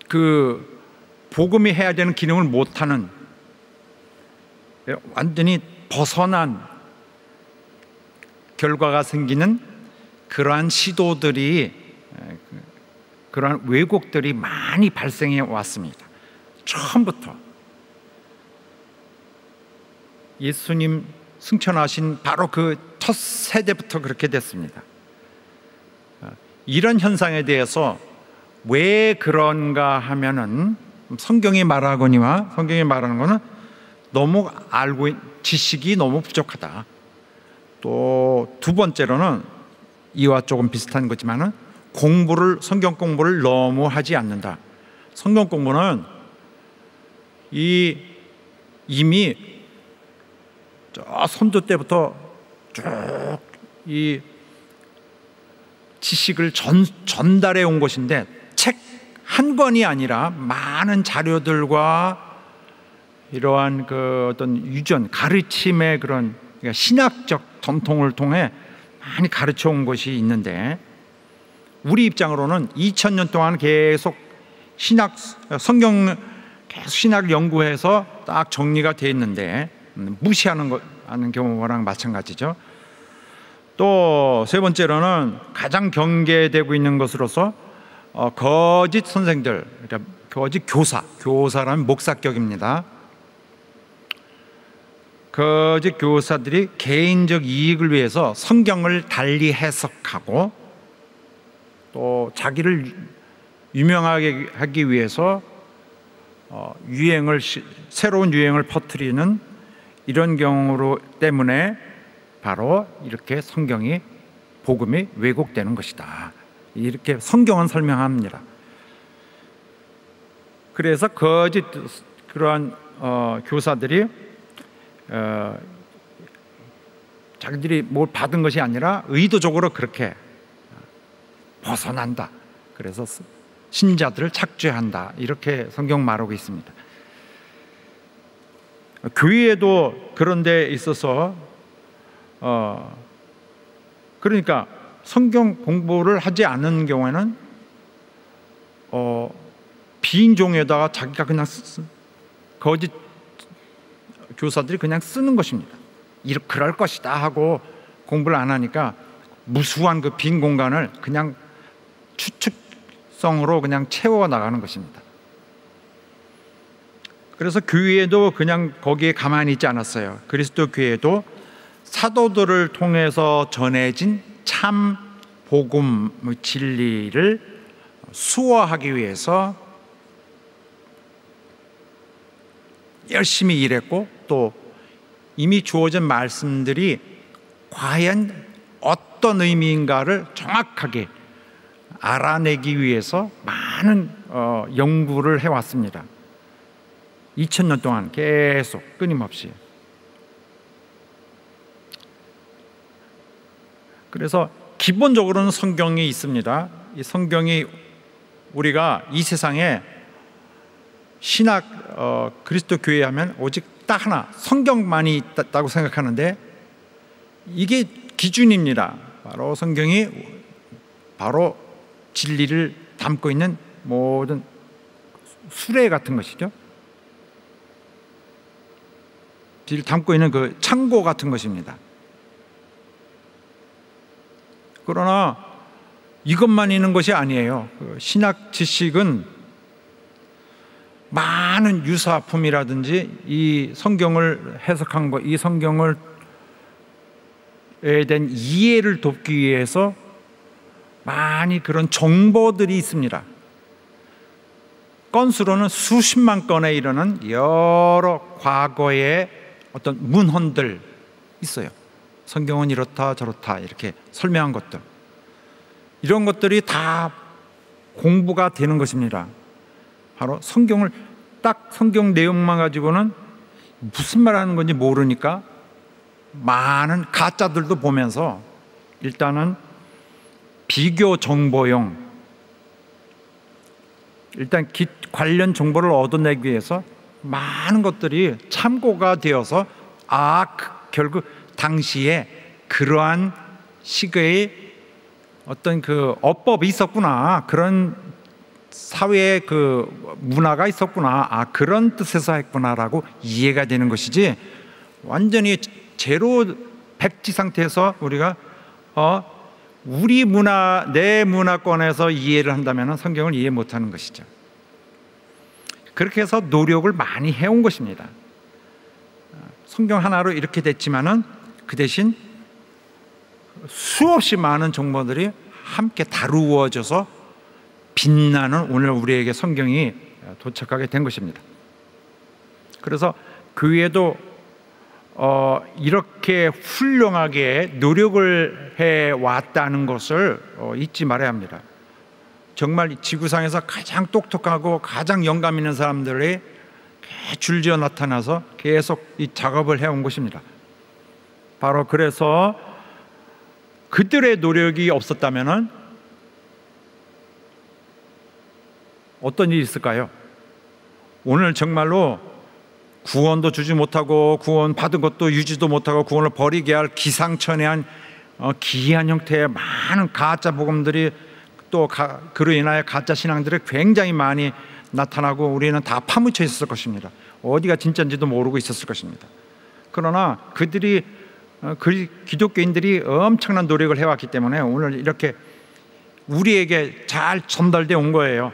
그 복음이 해야 되는 기능을 못하는 완전히 벗어난 결과가 생기는 그러한 시도들이 그러한 왜곡들이 많이 발생해 왔습니다. 처음부터 예수님 승천하신 바로 그 첫 세대부터 그렇게 됐습니다. 이런 현상에 대해서 왜 그런가 하면은 성경이 말하거니와 성경이 말하는 것은 너무 알고 있- 지식이 너무 부족하다. 또 두 번째로는 이와 조금 비슷한 거지만은 공부를 성경 공부를 너무 하지 않는다. 성경 공부는 이 이미 저 선조 때부터 쭉 이 지식을 전, 전달해 온 것인데 책 한 권이 아니라 많은 자료들과 이러한 그 어떤 유전 가르침의 그런 그러니까 신학적 전통을 통해 많이 가르쳐 온 것이 있는데 우리 입장으로는 2000년 동안 계속 신학 성경 계속 신학을 연구해서 딱 정리가 돼 있는데 음, 무시하는 것 하는 경우랑 마찬가지죠. 또 세 번째로는 가장 경계되고 있는 것으로서 어, 거짓 선생들, 그러니까 거짓 교사, 교사라는 목사격입니다. 거짓 교사들이 개인적 이익을 위해서 성경을 달리 해석하고 또 자기를 유명하게 하기 위해서 어, 유행을 시- 새로운 유행을 퍼뜨리는 이런 경우로 때문에 바로 이렇게 성경이 복음이 왜곡되는 것이다. 이렇게 성경은 설명합니다. 그래서 거짓 그러한 어, 교사들이 어, 자기들이 뭘 받은 것이 아니라 의도적으로 그렇게 벗어난다. 그래서 신자들을 착죄한다. 이렇게 성경 말하고 있습니다. 교회에도 그런 데 있어서 어 그러니까 성경 공부를 하지 않는 경우에는 어 비인 종에다가 자기가 그냥 쓰, 쓰- 거짓 교사들이 그냥 쓰는 것입니다. 이렇 그럴 것이다 하고 공부를 안 하니까 무수한 그 빈 공간을 그냥 추측성으로 그냥 채워 나가는 것입니다. 그래서 교회도 그냥 거기에 가만히 있지 않았어요. 그리스도 교회도 사도들을 통해서 전해진 참 복음 진리를 수호하기 위해서 열심히 일했고 또 이미 주어진 말씀들이 과연 어떤 의미인가를 정확하게 알아내기 위해서 많은 어, 연구를 해왔습니다. 2000년 동안 계속 끊임없이. 그래서 기본적으로는 성경이 있습니다. 이 성경이 우리가 이 세상에 신학 어, 그리스도 교회 하면 오직 딱 하나 성경만이 있다고 생각하는데 이게 기준입니다. 바로 성경이 바로 진리를 담고 있는 모든 수레 같은 것이죠. 담고 있는 그 창고 같은 것입니다. 그러나 이것만 있는 것이 아니에요. 그 신학 지식은 많은 유사품이라든지 이 성경을 해석한 것, 이 성경을 에 대한 이해를 돕기 위해서 많이 그런 정보들이 있습니다. 건수로는 수십만 건에 이르는 여러 과거의 어떤 문헌들 있어요. 성경은 이렇다 저렇다 이렇게 설명한 것들. 이런 것들이 다 공부가 되는 것입니다. 바로 성경을 딱 성경 내용만 가지고는 무슨 말 하는 건지 모르니까 많은 가짜들도 보면서 일단은 비교 정보용 일단 기, 관련 정보를 얻어내기 위해서 많은 것들이 참고가 되어서 아 그, 결국 당시에 그러한 시기의 어떤 그 어법이 있었구나 그런 사회의 그 문화가 있었구나 아 그런 뜻에서 했구나라고 이해가 되는 것이지 완전히 제로 백지 상태에서 우리가 어 우리 문화 내 문화권에서 이해를 한다면 성경을 이해 못하는 것이죠. 그렇게 해서 노력을 많이 해온 것입니다. 성경 하나로 이렇게 됐지만은 그 대신 수없이 많은 정보들이 함께 다루어져서 빛나는 오늘 우리에게 성경이 도착하게 된 것입니다. 그래서 교회도 어, 이렇게 훌륭하게 노력을 해 왔다는 것을 어, 잊지 말아야 합니다. 정말 지구상에서 가장 똑똑하고 가장 영감 있는 사람들이 줄지어 나타나서 계속 이 작업을 해온 것입니다. 바로 그래서 그들의 노력이 없었다면 어떤 일이 있을까요? 오늘 정말로 구원도 주지 못하고 구원 받은 것도 유지도 못하고 구원을 버리게 할 기상천외한 어, 기이한 형태의 많은 가짜 복음들이 또 가, 그로 인하여 가짜 신앙들이 굉장히 많이 나타나고 우리는 다 파묻혀 있었을 것입니다. 어디가 진짜인지도 모르고 있었을 것입니다. 그러나 그들이 기독교인들이 엄청난 노력을 해왔기 때문에 오늘 이렇게 우리에게 잘 전달돼 온 거예요.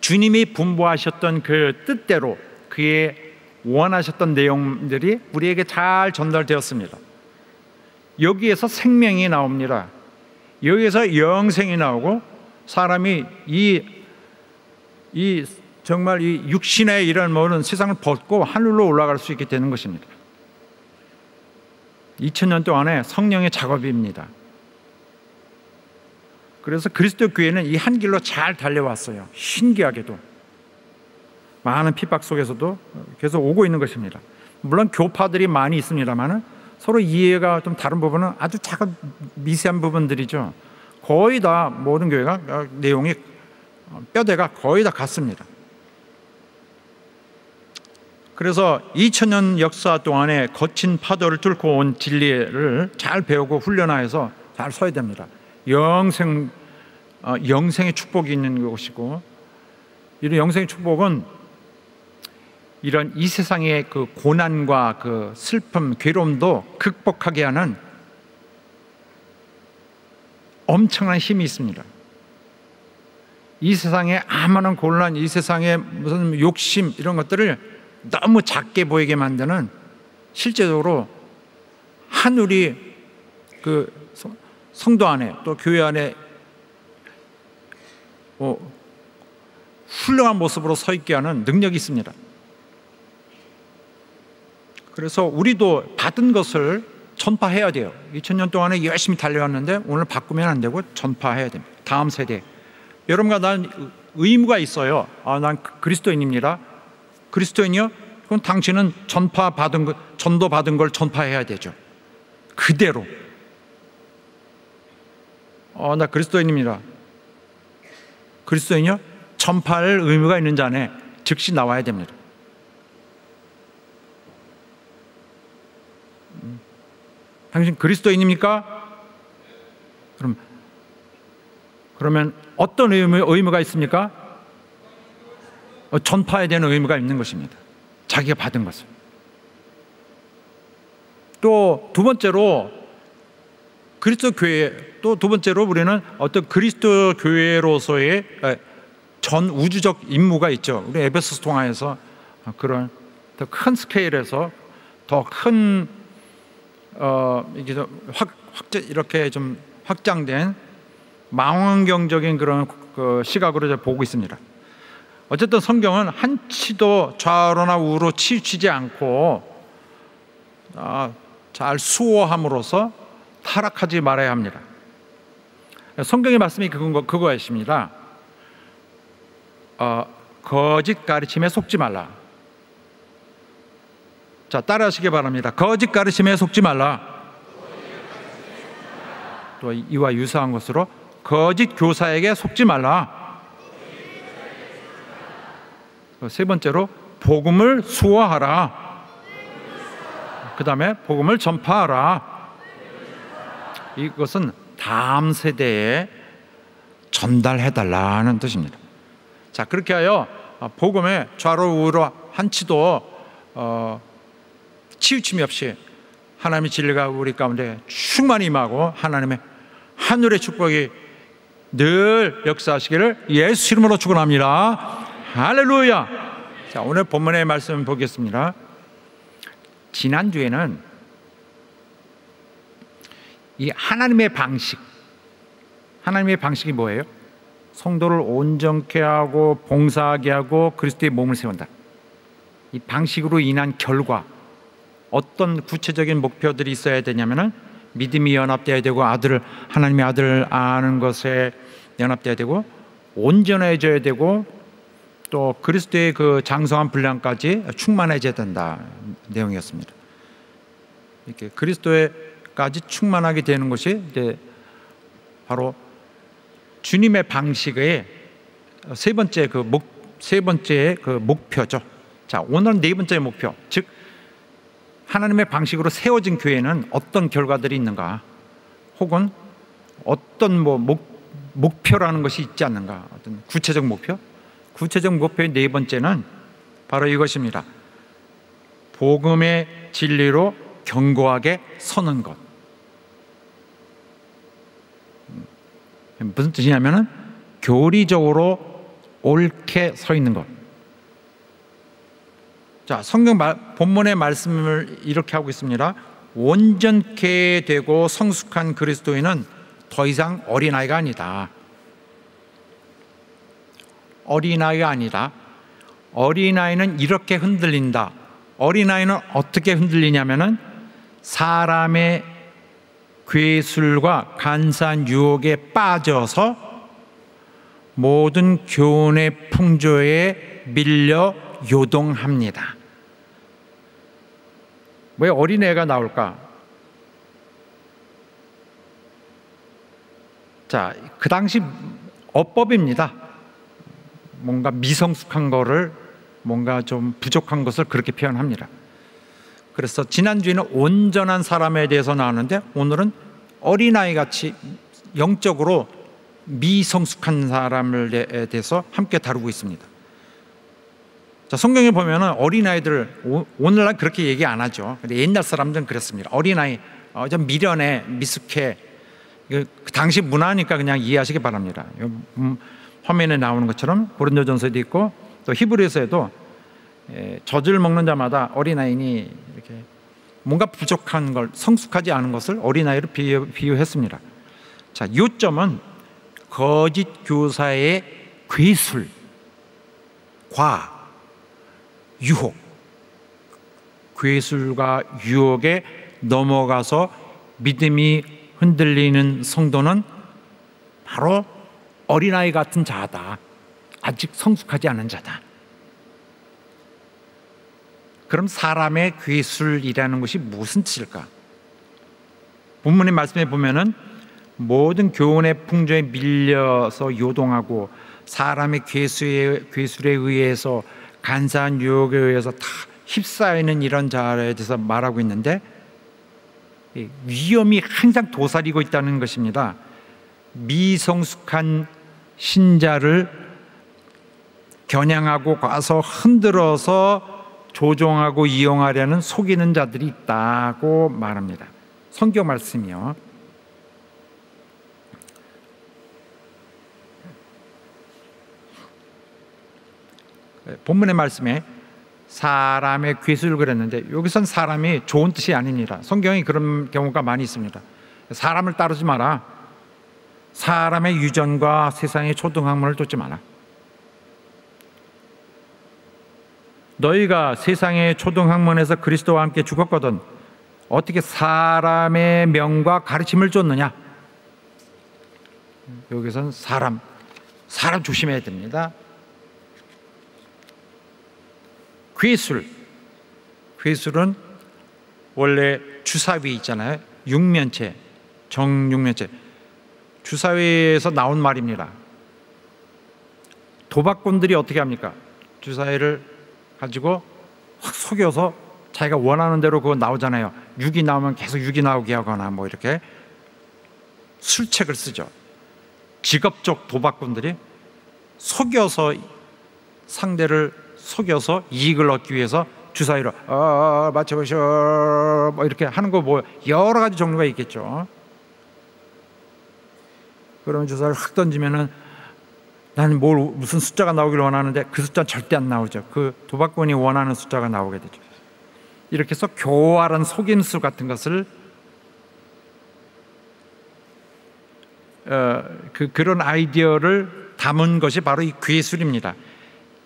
주님이 분부하셨던 그 뜻대로 그의 원하셨던 내용들이 우리에게 잘 전달되었습니다. 여기에서 생명이 나옵니다. 여기에서 영생이 나오고 사람이 이, 이 정말 이 육신의 이런 모든 세상을 벗고 하늘로 올라갈 수 있게 되는 것입니다. 2000년 동안의 성령의 작업입니다. 그래서 그리스도 교회는 이 한 길로 잘 달려왔어요. 신기하게도. 많은 핍박 속에서도 계속 오고 있는 것입니다. 물론 교파들이 많이 있습니다만 서로 이해가 좀 다른 부분은 아주 작은 미세한 부분들이죠. 거의 다 모든 교회가 어, 내용이 어, 뼈대가 거의 다 같습니다. 그래서 2000년 역사 동안에 거친 파도를 뚫고 온 진리를 잘 배우고 훈련하여서 잘 서야 됩니다. 영생 어, 영생의 축복이 있는 것이고 이런 영생의 축복은 이런 이 세상의 그 고난과 그 슬픔, 괴로움도 극복하게 하는 엄청난 힘이 있습니다. 이 세상에 아무런 곤란, 이 세상에 무슨 욕심 이런 것들을 너무 작게 보이게 만드는 실제적으로 하늘이 그 성도 안에 또 교회 안에 뭐 훌륭한 모습으로 서 있게 하는 능력이 있습니다. 그래서 우리도 받은 것을 전파해야 돼요. 2000년 동안에 열심히 달려왔는데 오늘 바꾸면 안 되고 전파해야 됩니다. 다음 세대. 여러분과 난 의무가 있어요. 아, 난 그리스도인입니다. 그리스도인이요? 그럼 당신은 전파 받은 것, 전도 받은 걸 전파해야 되죠. 그대로. 어, 나 그리스도인입니다. 그리스도인이요? 전파할 의무가 있는 자네 즉시 나와야 됩니다. 당신 그리스도인입니까? 그럼 그러면 어떤 의무, 의무가 있습니까? 어, 전파해야 되는 의무가 있는 것입니다. 자기가 받은 것을. 또 두 번째로 그리스도 교회 또 두 번째로 우리는 어떤 그리스도 교회로서의 전 우주적 임무가 있죠. 우리 에베소스 통하여서 그런 더 큰 스케일에서 더큰 어, 이게 좀 확, 확 이렇게 좀 확장된 망원경적인 그런 그 시각으로 보고 있습니다. 어쨌든 성경은 한치도 좌로나 우로 치우치지 않고 아, 잘 수호함으로써 타락하지 말아야 합니다. 성경의 말씀이 그거, 그거였습니다. 어, 거짓 가르침에 속지 말라. 자, 따라하시기 바랍니다. 거짓 가르침에 속지 말라. 또 이와 유사한 것으로 거짓 교사에게 속지 말라. 세 번째로 복음을 수호하라. 그 다음에 복음을 전파하라. 이것은 다음 세대에 전달해 달라는 뜻입니다. 자 그렇게 하여 복음의 좌로 우로 한치도 어, 치우침이 없이 하나님의 진리가 우리 가운데 충만히 임하고 하나님의 하늘의 축복이 늘 역사하시기를 예수 이름으로 축원합니다. 할렐루야. 자 오늘 본문의 말씀 보겠습니다. 지난 주에는 이 하나님의 방식, 하나님의 방식이 뭐예요? 성도를 온전케 하고 봉사하게 하고 그리스도의 몸을 세운다. 이 방식으로 인한 결과 어떤 구체적인 목표들이 있어야 되냐면은 믿음이 연합돼야 되고 아들을 하나님의 아들을 아는 것에 연합돼야 되고 온전해져야 되고 또 그리스도의 그 장성한 분량까지 충만해져야 된다 내용이었습니다. 이렇게 그리스도에까지 충만하게 되는 것이 이제 바로 주님의 방식의 세 번째 그 목 세 번째 그 목표죠. 자 오늘은 네 번째 목표, 즉 하나님의 방식으로 세워진 교회는 어떤 결과들이 있는가, 혹은 어떤 뭐 목, 목표라는 것이 있지 않는가, 어떤 구체적 목표. 구체적 목표의 네 번째는 바로 이것입니다. 복음의 진리로 견고하게 서는 것. 무슨 뜻이냐면은 교리적으로 옳게 서 있는 것. 자, 성경 말, 본문의 말씀을 이렇게 하고 있습니다. 온전케 되고 성숙한 그리스도인은 더 이상 어린아이가 아니다. 어린아이가 아니라 어린아이는 이렇게 흔들린다. 어린아이는 어떻게 흔들리냐면은 사람의 괴술과 간사한 유혹에 빠져서 모든 교훈의 풍조에 밀려 요동합니다. 왜 어린애가 나올까? 자, 그 당시 어법입니다. 뭔가 미성숙한 거를 뭔가 좀 부족한 것을 그렇게 표현합니다. 그래서 지난주에는 온전한 사람에 대해서 나왔는데 오늘은 어린아이 같이 영적으로 미성숙한 사람에 대해서 함께 다루고 있습니다. 자, 성경에 보면은 어린아이들 오늘날 그렇게 얘기 안 하죠. 근데 옛날 사람들은 그랬습니다. 어린아이 어, 좀 미련해, 미숙해. 그 당시 문화니까 그냥 이해하시기 바랍니다. 음, 화면에 나오는 것처럼 고린도전서에도 있고 또 히브리서에도 예, 젖을 먹는 자마다 어린아이니 이렇게 뭔가 부족한 걸 성숙하지 않은 것을 어린아이로 비유, 비유 했습니다. 자, 요점은 거짓 교사의 괴술, 과, 유혹, 괴술과 유혹에 넘어가서 믿음이 흔들리는 성도는 바로 어린아이 같은 자다. 아직 성숙하지 않은 자다. 그럼 사람의 괴술이라는 것이 무슨 뜻일까? 본문의 말씀에 보면은 모든 교훈의 풍조에 밀려서 요동하고 사람의 괴술에, 괴술에 의해서 간사한 유혹에 의해서 다 휩싸이는 이런 자에 대해서 말하고 있는데 위험이 항상 도사리고 있다는 것입니다. 미성숙한 신자를 겨냥하고 가서 흔들어서 조종하고 이용하려는 속이는 자들이 있다고 말합니다. 성경 말씀이요. 본문의 말씀에 사람의 괴수를 그랬는데 여기선 사람이 좋은 뜻이 아닙니다. 성경이 그런 경우가 많이 있습니다. 사람을 따르지 마라. 사람의 유전과 세상의 초등학문을 쫓지 마라. 너희가 세상의 초등학문에서 그리스도와 함께 죽었거든 어떻게 사람의 명과 가르침을 쫓느냐? 여기선 사람, 사람 조심해야 됩니다. 괴술, 괴술은 원래 주사위 있잖아요. 육면체, 정육면체. 주사위에서 나온 말입니다. 도박꾼들이 어떻게 합니까? 주사위를 가지고 확 속여서 자기가 원하는 대로 그거 나오잖아요. 6이 나오면 계속 6이 나오게 하거나 뭐 이렇게 술책을 쓰죠. 직업적 도박꾼들이 속여서 상대를 속여서 이익을 얻기 위해서 주사위로 어, 맞춰보셔 뭐 이렇게 하는 거 뭐 여러 가지 종류가 있겠죠. 그러면 주사를 확 던지면은 나는 뭘 무슨 숫자가 나오기를 원하는데 그 숫자는 절대 안 나오죠. 그 도박꾼이 원하는 숫자가 나오게 되죠. 이렇게 해서 교활한 속임수 같은 것을 어, 그 그런 아이디어를 담은 것이 바로 이 괴술입니다.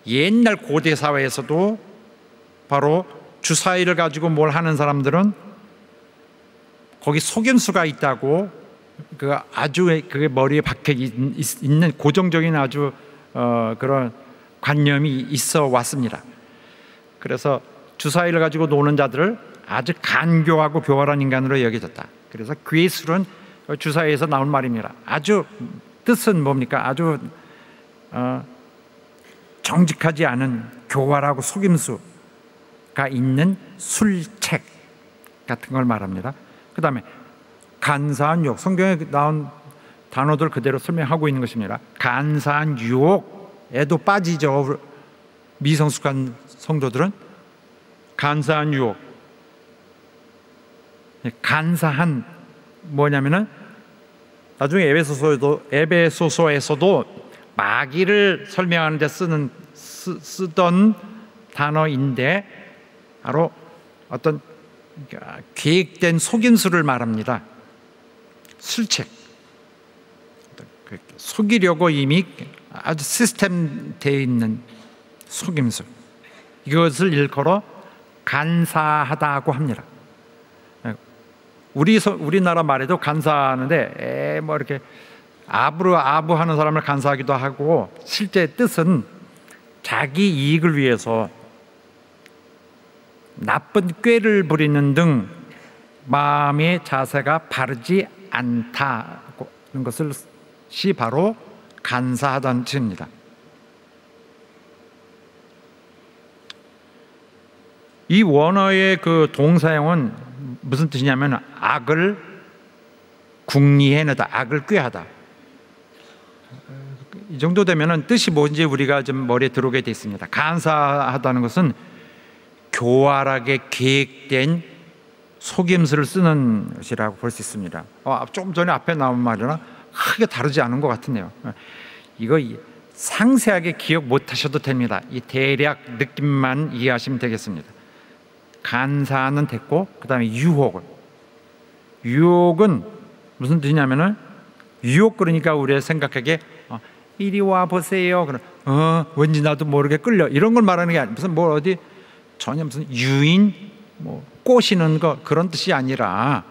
옛날 고대 사회에서도 바로 주사위를 가지고 뭘 하는 사람들은 거기 속임수가 있다고 그 아주 그게 머리에 박혀 있는 고정적인 아주 어, 그런 관념이 있어 왔습니다. 그래서 주사위를 가지고 노는 자들을 아주 간교하고 교활한 인간으로 여겨졌다. 그래서 괴술은 주사위에서 나온 말입니다. 아주 뜻은 뭡니까? 아주 어, 정직하지 않은 교활하고 속임수가 있는 술책 같은 걸 말합니다. 그 다음에 간사한 유혹 성경에 나온 단어들 그대로 설명하고 있는 것입니다. 간사한 유혹에도 빠지죠. 미성숙한 성도들은 간사한 유혹. 간사한 뭐냐면은 나중에 에베소서에도 에베소서에서도 마귀를 설명하는 데 쓰는 쓰, 쓰던 단어인데 바로 어떤 계획된 속임수를 말합니다. 술책. 그 속이려고 이미 아주 시스템 되어 있는 속임수. 이것을 일컬어 간사하다고 합니다. 우리 서- 우리나라 말에도 간사하는데 에뭐 이렇게 아부로 아부하는 사람을 간사하기도 하고 실제 뜻은 자기 이익을 위해서 나쁜 꾀를 부리는 등 마음의 자세가 바르지 않다는 것을 시 바로 간사하다는 뜻입니다. 이 원어의 그 동사형은 무슨 뜻이냐면 악을 궁리해내다, 악을 꾀하다. 이 정도 되면은 뜻이 뭔지 우리가 좀 머리에 들어오게 돼 있습니다. 간사하다는 것은 교활하게 계획된 속임수를 쓰는 것이라고 볼 수 있습니다. 어, 좀 전에 앞에 나온 말이랑 크게 다르지 않은 것 같은데요. 이거 상세하게 기억 못 하셔도 됩니다. 이 대략 느낌만 이해하시면 되겠습니다. 간사는 됐고, 그 다음에 유혹은. 무슨 뜻이냐면은 유혹 그러니까 우리가 생각하기에 어, 이리 와 보세요. 그럼 어 왠지 나도 모르게 끌려 이런 걸 말하는 게 아니 무슨 뭐 어디 전혀 무슨 유인 뭐 꼬시는 거 그런 뜻이 아니라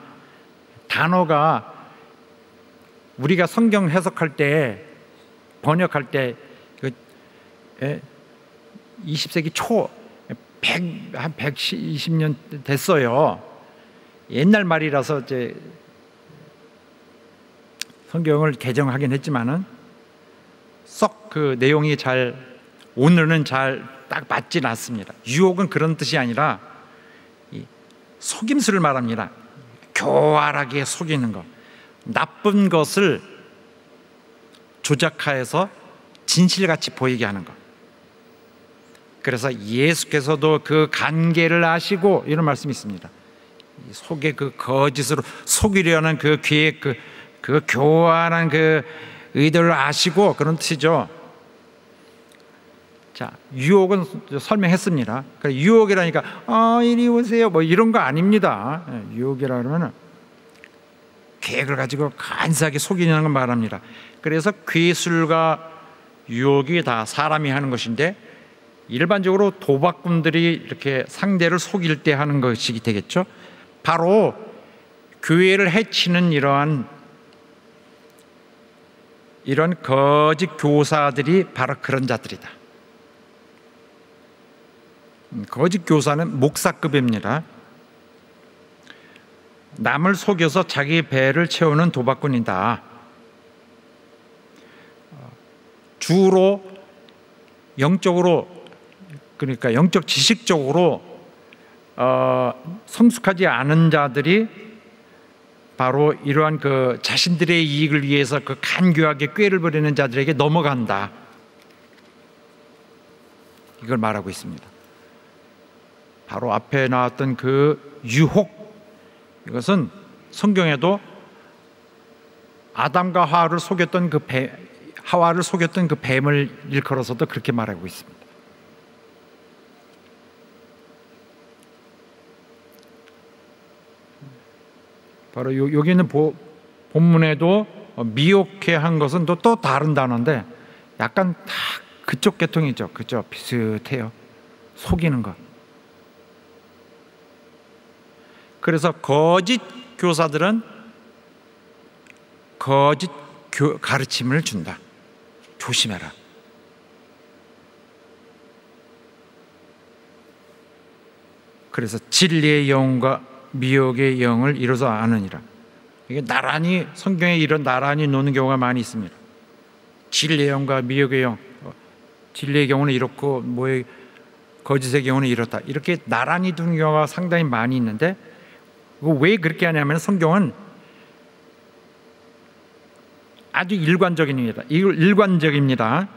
단어가 우리가 성경 해석할 때 번역할 때 그, 에, 20세기 초 100, 한 120년 됐어요. 옛날 말이라서 이제 성경을 개정하긴 했지만은 썩 그 내용이 잘 오늘은 잘 딱 맞진 않습니다. 유혹은 그런 뜻이 아니라 이 속임수를 말합니다. 교활하게 속이는 것, 나쁜 것을 조작하여서 진실같이 보이게 하는 것. 그래서 예수께서도 그 관계를 아시고 이런 말씀이 있습니다. 이 속에 그 거짓으로 속이려는 그 계획, 그, 그 교활한 그 의도를 아시고 그런 뜻이죠. 자, 유혹은 설명했습니다. 그래, 유혹이라니까, 아, 이리 오세요. 뭐 이런 거 아닙니다. 예, 유혹이라 그러면 계획을 가지고 간사하게 속이는 걸 말합니다. 그래서 괴술과 유혹이 다 사람이 하는 것인데 일반적으로 도박꾼들이 이렇게 상대를 속일 때 하는 것이 되겠죠. 바로 교회를 해치는 이러한 이런 거짓 교사들이 바로 그런 자들이다. 음, 거짓 교사는 목사급입니다. 남을 속여서 자기 배를 채우는 도박꾼이다. 주로 영적으로 그러니까 영적 지식적으로 어, 성숙하지 않은 자들이 바로 이러한 그 자신들의 이익을 위해서 그 간교하게 꾀를 부리는 자들에게 넘어간다. 이걸 말하고 있습니다. 바로 앞에 나왔던 그 유혹 이것은 성경에도 아담과 하와를 속였던 그 배, 하와를 속였던 그 뱀을 일컬어서도 그렇게 말하고 있습니다. 바로 요, 여기 있는 보, 본문에도 미혹해 한 것은 또, 또 다른 단어인데 약간 다 그쪽 계통이죠. 그죠? 비슷해요. 속이는 것. 그래서 거짓 교사들은 거짓 교, 가르침을 준다. 조심해라. 그래서 진리의 영과 미혹의 영을 이뤄서 아느니라. 이게 나란히 성경에 이런 나란히 노는 경우가 많이 있습니다. 진리의 영과 미혹의 영. 어, 진리의 경우는 이렇고 뭐의 거짓의 경우는 이렇다. 이렇게 나란히 두는 경우가 상당히 많이 있는데 왜 그렇게 하냐면 성경은 아주 일관적입니다. 일관적입니다.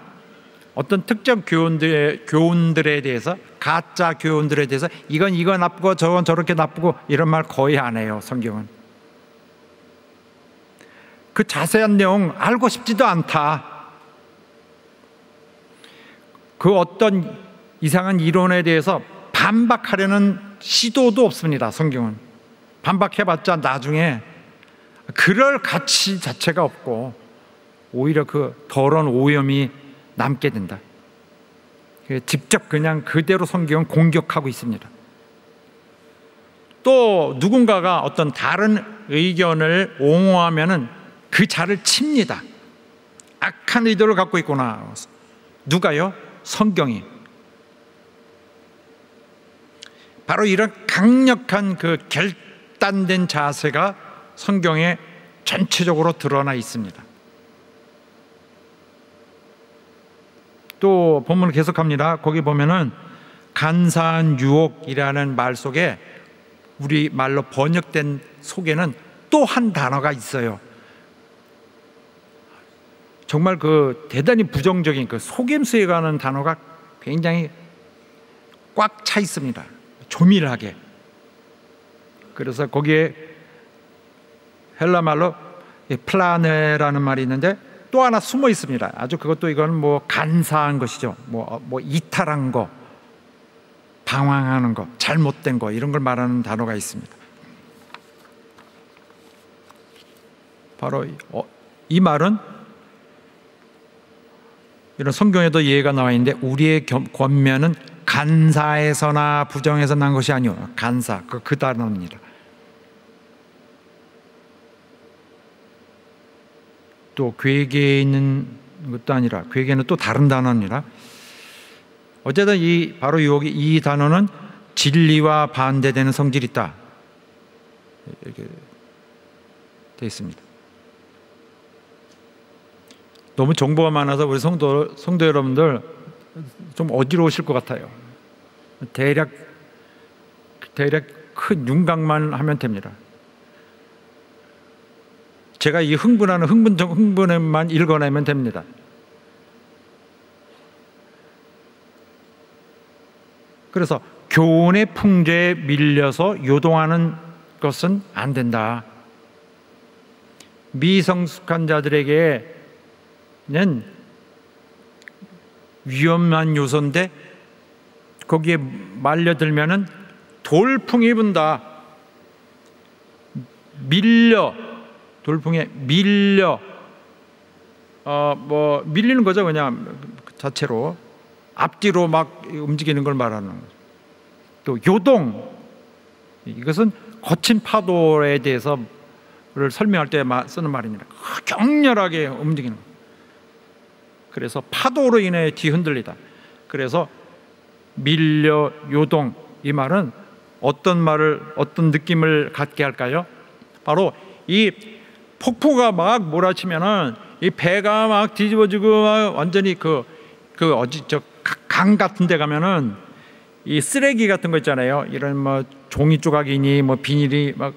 어떤 특정 교훈들의, 교훈들에 대해서 가짜 교훈들에 대해서 이건 이거 나쁘고 저건 저렇게 나쁘고 이런 말 거의 안 해요. 성경은 그 자세한 내용 알고 싶지도 않다. 그 어떤 이상한 이론에 대해서 반박하려는 시도도 없습니다. 성경은 반박해봤자 나중에 그럴 가치 자체가 없고 오히려 그 더러운 오염이 남게 된다. 직접 그냥 그대로 성경은 공격하고 있습니다. 또 누군가가 어떤 다른 의견을 옹호하면은 그 자를 칩니다. 악한 의도를 갖고 있구나. 누가요? 성경이. 바로 이런 강력한 그 결 단된 자세가 성경에 전체적으로 드러나 있습니다. 또 본문을 계속합니다. 거기 보면은 간사한 유혹이라는 말 속에 우리 말로 번역된 속에는 또 한 단어가 있어요. 정말 그 대단히 부정적인 그 속임수에 관한 단어가 굉장히 꽉 차 있습니다. 조밀하게. 그래서 거기에 헬라 말로 플라네라는 말이 있는데 또 하나 숨어 있습니다. 아주 그것도 이건 뭐 간사한 것이죠. 뭐, 뭐 이탈한 거, 방황하는 거, 잘못된 거 이런 걸 말하는 단어가 있습니다. 바로 이, 어, 이 말은 이런 성경에도 예가 나와 있는데 우리의 권면은 간사에서나 부정에서 난 것이 아니오 간사 그, 그 단어입니다. 또 괴계에 있는 것도 아니라 괴계는 또 다른 단어입니다. 어쨌든 이 바로 여기 이 단어는 진리와 반대되는 성질이 있다. 이렇게 되어 있습니다. 너무 정보가 많아서 우리 성도 성도 여러분들 좀 어지러우실 것 같아요. 대략 대략 큰 윤곽만 하면 됩니다. 제가 이 흥분하는 흥분 흥분에만 읽어내면 됩니다. 그래서 교훈의 풍조에 밀려서 요동하는 것은 안 된다. 미성숙한 자들에게는 위험한 요소인데 거기에 말려들면은 돌풍이 분다. 밀려 돌풍에 밀려 어 뭐 밀리는 거죠 그냥 그 자체로 앞뒤로 막 움직이는 걸 말하는 거죠. 또 요동 이것은 거친 파도에 대해서를 설명할 때 마- 쓰는 말입니다. 격렬하게 움직이는 거. 그래서 파도로 인해 뒤흔들리다. 그래서 밀려 요동 이 말은 어떤 말을 어떤 느낌을 갖게 할까요? 바로 이 폭포가 막 몰아치면은 이 배가 막 뒤집어지고 막 완전히 그 그 어디 저 강 같은 데 가면은 이 쓰레기 같은 거 있잖아요. 이런 뭐 종이 조각이니 뭐 비닐이 막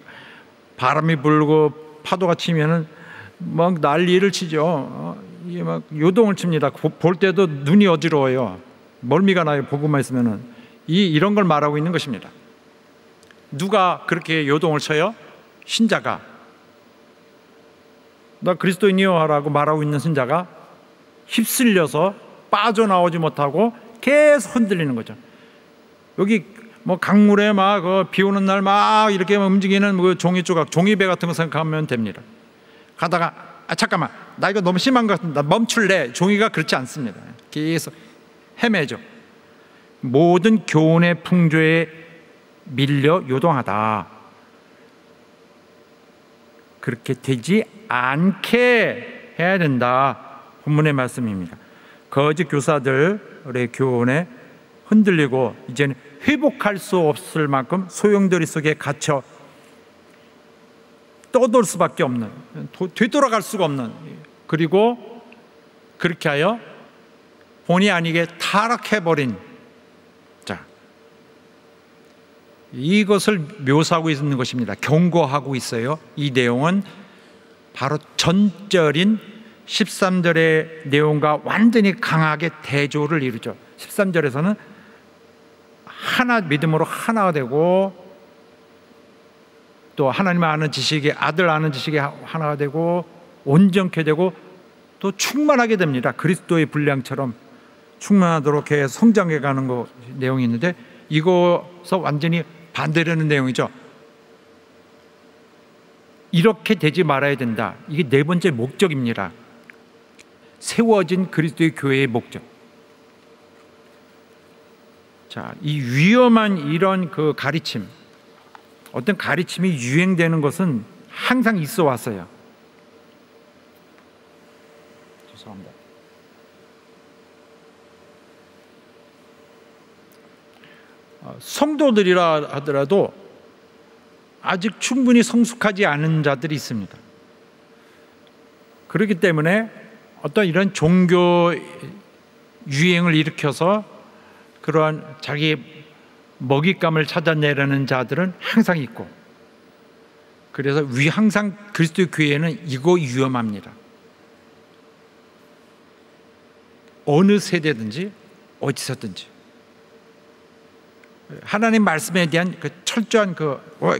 바람이 불고 파도가 치면은 막 난리를 치죠. 어, 이게 막 요동을 칩니다. 보- 볼 때도 눈이 어지러워요. 멀미가 나요. 보고만 있으면은 이 이런 걸 말하고 있는 것입니다. 누가 그렇게 요동을 쳐요? 신자가 나 그리스도인이요 하라고 말하고 있는 신자가 휩쓸려서 빠져나오지 못하고 계속 흔들리는 거죠. 여기 뭐 강물에 막 비 오는 날 막 이렇게 움직이는 뭐 종이 조각, 종이배 같은 거 생각하면 됩니다. 가다가 아 잠깐만 나 이거 너무 심한 것 같은데 나 멈출래. 종이가 그렇지 않습니다. 계속 헤매죠. 모든 교훈의 풍조에 밀려 요동하다. 그렇게 되지 않게 해야 된다. 본문의 말씀입니다. 거짓 교사들의 교훈에 흔들리고 이제는 회복할 수 없을 만큼 소용돌이 속에 갇혀 떠돌 수밖에 없는 도- 되돌아갈 수가 없는 그리고 그렇게 하여 본의 아니게 타락해버린 자 이것을 묘사하고 있는 것입니다. 경고하고 있어요. 이 내용은 바로 전절인 13절의 내용과 완전히 강하게 대조를 이루죠. 13절에서는 하나 믿음으로 하나가 되고 또 하나님 아는 지식에 아들 아는 지식에 하나가 되고 온전케 되고 또 충만하게 됩니다. 그리스도의 분량처럼 충만하도록 해 성장해 가는 거 내용이 있는데 이거서 완전히 반대되는 내용이죠. 이렇게 되지 말아야 된다. 이게 네 번째 목적입니다. 세워진 그리스도의 교회의 목적. 자, 이 위험한 이런 그 가르침, 어떤 가르침이 유행되는 것은 항상 있어 왔어요. 죄송합니다. 어, 성도들이라 하더라도 아직 충분히 성숙하지 않은 자들이 있습니다. 그렇기 때문에 어떤 이런 종교 유행을 일으켜서 그러한 자기 먹잇감을 찾아내려는 자들은 항상 있고 그래서 위 항상 그리스도 교회는 이거 위험합니다. 어느 세대든지 어디서든지 하나님 말씀에 대한 그 철저한 그 어,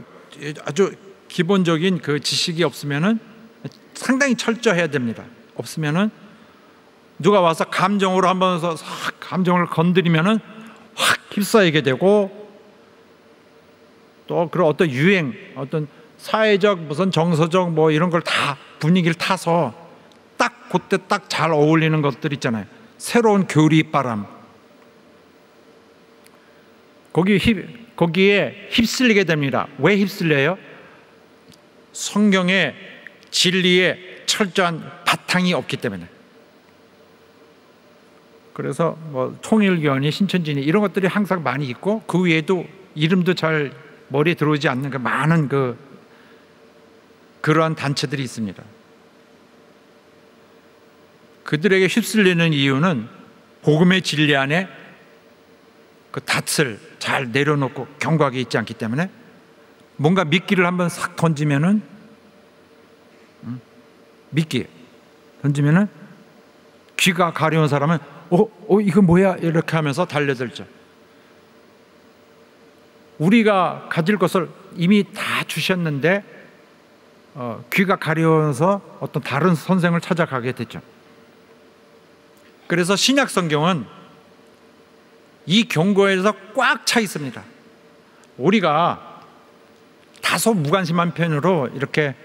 아주 기본적인 그 지식이 없으면은 상당히 철저해야 됩니다. 없으면은 누가 와서 감정으로 한번 서 감정을 건드리면은 확 휩싸이게 되고 또 그런 어떤 유행, 어떤 사회적 무슨 정서적 뭐 이런 걸 다 분위기를 타서 딱 그때 딱 잘 어울리는 것들 있잖아요. 새로운 교리 바람. 거기 휩, 거기에 휩쓸리게 됩니다. 왜 휩쓸려요? 성경의 진리에 철저한 바탕이 없기 때문에. 그래서 뭐 통일교원이 신천지니 이런 것들이 항상 많이 있고 그 외에도 이름도 잘 머리에 들어오지 않는 그 많은 그 그러한 단체들이 있습니다. 그들에게 휩쓸리는 이유는 복음의 진리 안에 그 닻을 잘 내려놓고 경각에 있지 않기 때문에 뭔가 미끼를 한번 싹 던지면은 음, 미끼 던지면은 귀가 가려운 사람은 어, 어 이거 뭐야 이렇게 하면서 달려들죠. 우리가 가질 것을 이미 다 주셨는데 어, 귀가 가려워서 어떤 다른 선생을 찾아가게 됐죠. 그래서 신약 성경은 이 경고에서 꽉 차 있습니다. 우리가 다소 무관심한 편으로 이렇게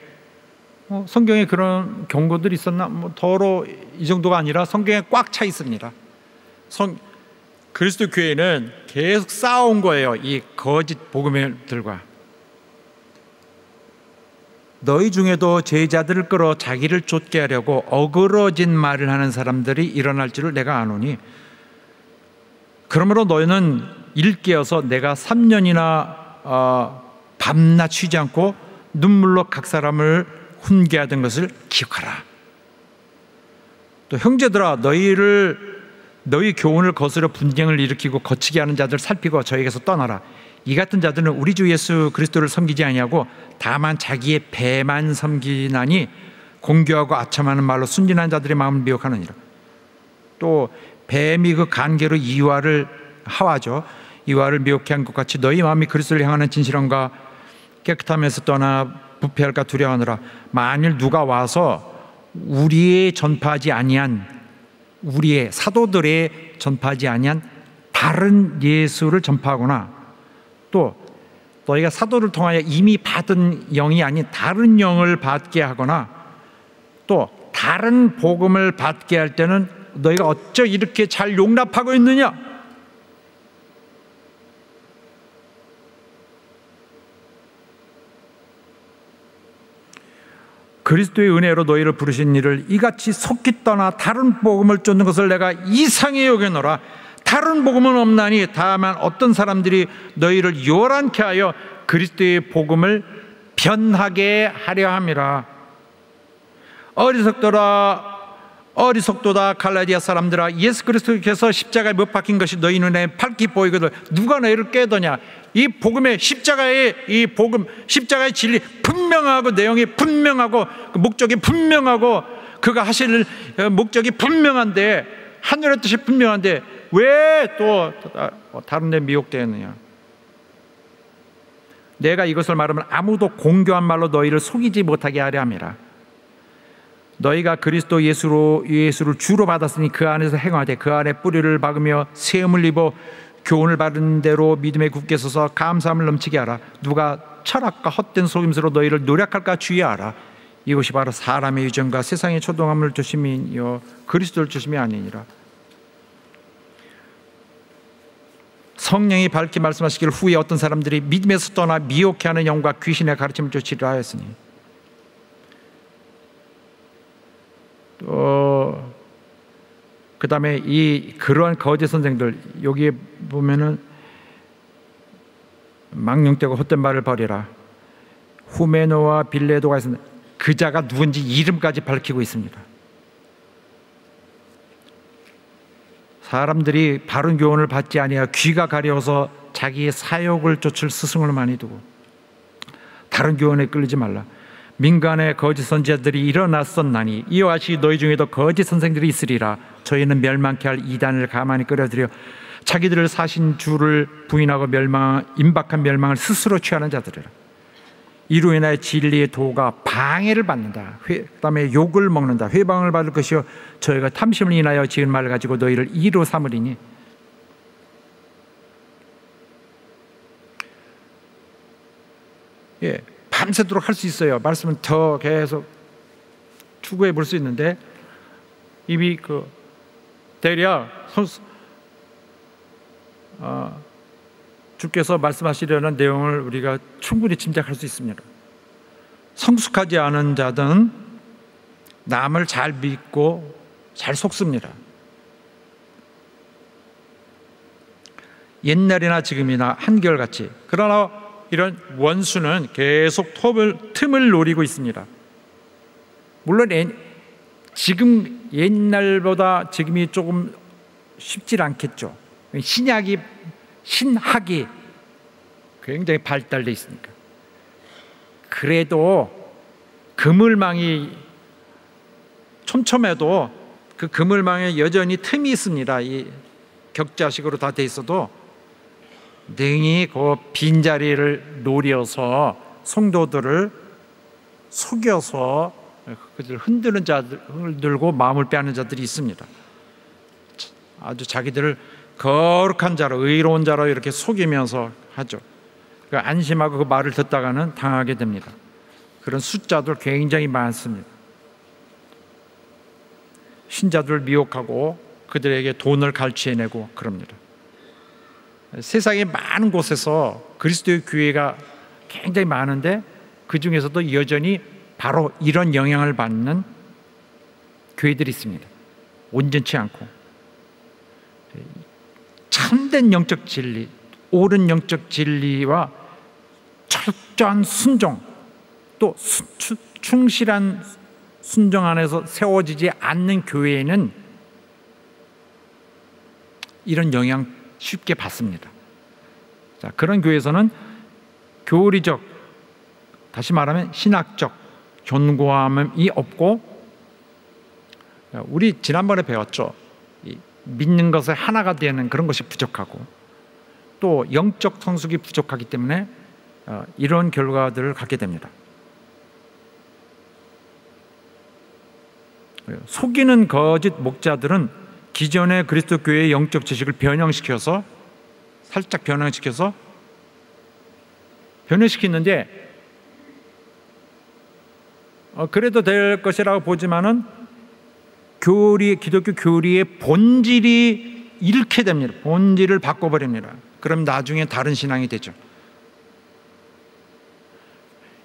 어, 성경에 그런 경고들이 있었나? 뭐 더러 이 정도가 아니라 성경에 꽉 차 있습니다. 성 그리스도 교회는 계속 싸운 거예요. 이 거짓 복음들과 너희 중에도 제자들을 끌어 자기를 쫓게 하려고 어그러진 말을 하는 사람들이 일어날 줄을 내가 아노니 그러므로 너희는 일깨어서 내가 3년이나 어, 밤낮 쉬지 않고 눈물로 각 사람을 훈계하던 것을 기억하라. 또 형제들아 너희를 너희 교훈을 거스려 분쟁을 일으키고 거치게 하는 자들 살피고 저에게서 떠나라. 이 같은 자들은 우리 주 예수 그리스도를 섬기지 아니하고 다만 자기의 배만 섬기나니 공교하고 아첨하는 말로 순진한 자들의 마음을 미혹하느니라. 또 뱀이 그 간계로 이와를 하와죠. 이와를 미혹해 한 것 같이 너희 마음이 그리스도를 향하는 진실함과 깨끗함에서 떠나 부패할까 두려워하느라 만일 누가 와서 우리의 전파하지 아니한 우리의 사도들의 전파하지 아니한 다른 예수를 전파하거나 또 너희가 사도를 통하여 이미 받은 영이 아닌 다른 영을 받게 하거나 또 다른 복음을 받게 할 때는 너희가 어쩌 이렇게 잘 용납하고 있느냐? 그리스도의 은혜로 너희를 부르신 이를 이같이 속기 떠나 다른 복음을 쫓는 것을 내가 이상히 여겨노라. 다른 복음은 없나니 다만 어떤 사람들이 너희를 요란케 하여 그리스도의 복음을 변하게 하려 함이라. 어리석더라 어리석도다 갈라디아 사람들아 예수 그리스도께서 십자가에 못 박힌 것이 너희 눈에 밝게 보이거든. 누가 너희를 깨더냐? 이 복음의 십자가의 이 복음 십자가의 진리 분명하고 내용이 분명하고 그 목적이 분명하고 그가 하실 목적이 분명한데 하늘의 뜻이 분명한데 왜 또 다른 데 미혹되느냐? 내가 이것을 말하면 아무도 공교한 말로 너희를 속이지 못하게 하려 함이라 너희가 그리스도 예수로 예수를 주로 받았으니 그 안에서 행하되 그 안에 뿌리를 박으며 세움을 입어 교훈을 받은 대로 믿음에 굳게 서서 감사함을 넘치게 하라. 누가 철학과 헛된 속임수로 너희를 노력할까 주의하라. 이것이 바로 사람의 유전과 세상의 초동함을 조심이요 그리스도를 조심이 아니니라. 성령이 밝게 말씀하시기를 후에 어떤 사람들이 믿음에서 떠나 미혹해하는 영과 귀신의 가르침을 쫓으려 하였으니 또 그다음에 이 그러한 거짓 선생들 여기에 보면은 망령되고 헛된 말을 버리라 후메노와 빌레도가 있습니다. 그 자가 누군지 이름까지 밝히고 있습니다. 사람들이 바른 교훈을 받지 아니하 귀가 가려워서 자기의 사욕을 쫓을 스승을 많이 두고 다른 교훈에 끌리지 말라. 민간의 거짓 선지자들이 일어났었나니 이와 같이 너희 중에도 거짓 선생들이 있으리라. 저희는 멸망케 할 이단을 가만히 끌어들여 자기들을 사신 주를 부인하고 멸망 임박한 멸망을 스스로 취하는 자들이라. 이로 인하여 진리의 도가 방해를 받는다. 회, 그다음에 욕을 먹는다. 회방을 받을 것이요 저희가 탐심을 인하여 지은 말을 가지고 너희를 이로 삼으리니 예, 밤새도록 할 수 있어요. 말씀은 더 계속 추구해 볼 수 있는데 이미 그 대략 선수, 어, 주께서 말씀하시려는 내용을 우리가 충분히 짐작할 수 있습니다. 성숙하지 않은 자들은 남을 잘 믿고 잘 속습니다. 옛날이나 지금이나 한결같이 그러나 이런 원수는 계속 톱을, 틈을 노리고 있습니다. 물론 지금 옛날보다 지금이 조금 쉽지 않겠죠. 신약이 신학이 굉장히 발달돼 있으니까. 그래도 그물망이 촘촘해도 그 그물망에 여전히 틈이 있습니다. 이 격자식으로 다 돼 있어도 능히 그 빈자리를 노려서 성도들을 속여서 그들 흔드는 자들 들고 마음을 빼앗는 자들이 있습니다. 아주 자기들을 거룩한 자로 의로운 자로 이렇게 속이면서 하죠. 그 안심하고 그 말을 듣다가는 당하게 됩니다. 그런 숫자들 굉장히 많습니다. 신자들을 미혹하고 그들에게 돈을 갈취해내고 그럽니다. 세상의 많은 곳에서 그리스도의 교회가 굉장히 많은데 그 중에서도 여전히 바로 이런 영향을 받는 교회들이 있습니다. 온전치 않고 참된 영적 진리, 옳은 영적 진리와 철저한 순종, 또 수- 추- 충실한 순종 안에서 세워지지 않는 교회에는 이런 영향 쉽게 받습니다. 자, 그런 교회에서는 교리적, 다시 말하면 신학적 견고함이 없고, 우리 지난번에 배웠죠. 이 믿는 것에 하나가 되는 그런 것이 부족하고, 또 영적 성숙이 부족하기 때문에 어, 이런 결과들을 갖게 됩니다. 속이는 거짓 목자들은 기존의 그리스도 교회의 영적 지식을 변형시켜서 살짝 변형시켜서 변형시키는데 어, 그래도 될 것이라고 보지만은 교리 기독교 교리의 본질이 잃게 됩니다. 본질을 바꿔버립니다. 그럼 나중에 다른 신앙이 되죠.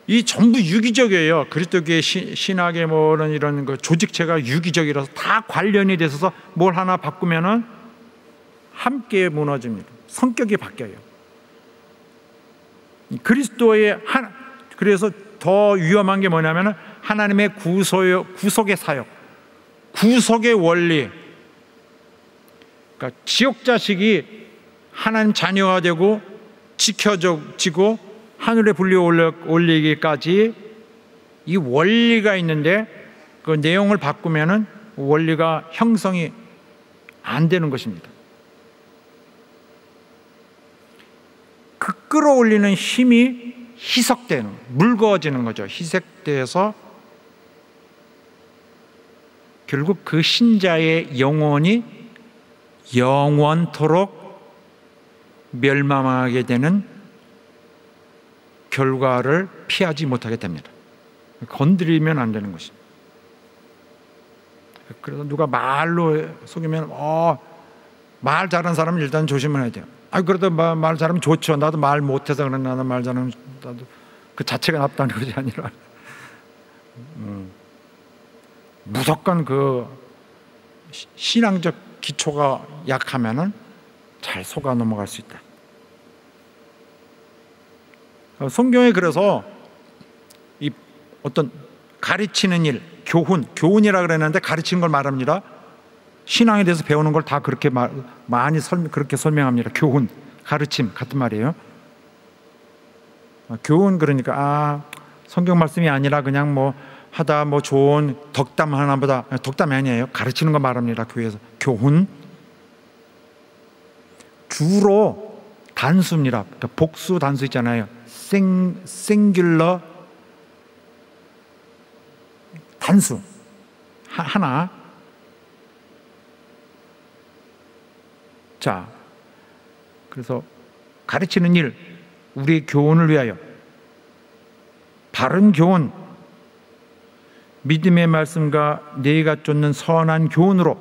이 전부 유기적이에요. 그리스도교의 시- 신학의 뭐는 이런 그 조직체가 유기적이라서 다 관련이 돼서 뭘 하나 바꾸면은 함께 무너집니다. 성격이 바뀌어요. 이 그리스도의 한 그래서 더 위험한 게 뭐냐면은 하나님의 구소 구속의 사역, 구속의 원리. 그러니까 지옥 자식이 하나님 자녀가 되고 지켜지고 하늘에 불려 올리기까지 이 원리가 있는데 그 내용을 바꾸면은 원리가 형성이 안 되는 것입니다. 그 끌어올리는 힘이 희석되는, 묽어지는 거죠. 희석돼서 결국 그 신자의 영혼이 영원토록 멸망하게 되는 결과를 피하지 못하게 됩니다. 건드리면 안 되는 것입니다. 그래서 누가 말로 속이면 어, 말 잘하는 사람은 일단 조심해야 돼요. 아 그래도 말, 말 잘하면 좋죠. 나도 말 못해서 그런 나는 말 잘하면 나도 그 자체가 나쁘다는 것이 아니라 음, 무조건 그 시- 신앙적 기초가 약하면은 잘 속아 넘어갈 수 있다. 어, 성경에 그래서 이 어떤 가르치는 일, 교훈, 교훈이라 그랬는데 가르치는 걸 말합니다. 신앙에 대해서 배우는 걸 다 그렇게 마, 많이 설, 그렇게 설명합니다. 교훈, 가르침 같은 말이에요. 아, 교훈 그러니까 아 성경 말씀이 아니라 그냥 뭐 하다 뭐 좋은 덕담 하나보다 덕담이 아니에요. 가르치는 거 말합니다. 교회에서 교훈 주로 단수입니다. 그러니까 복수 단수 있잖아요. 생 생귤러 단수. 하, 하나. 자, 그래서 가르치는 일, 우리의 교훈을 위하여. 바른 교훈, 믿음의 말씀과 내가 쫓는 선한 교훈으로.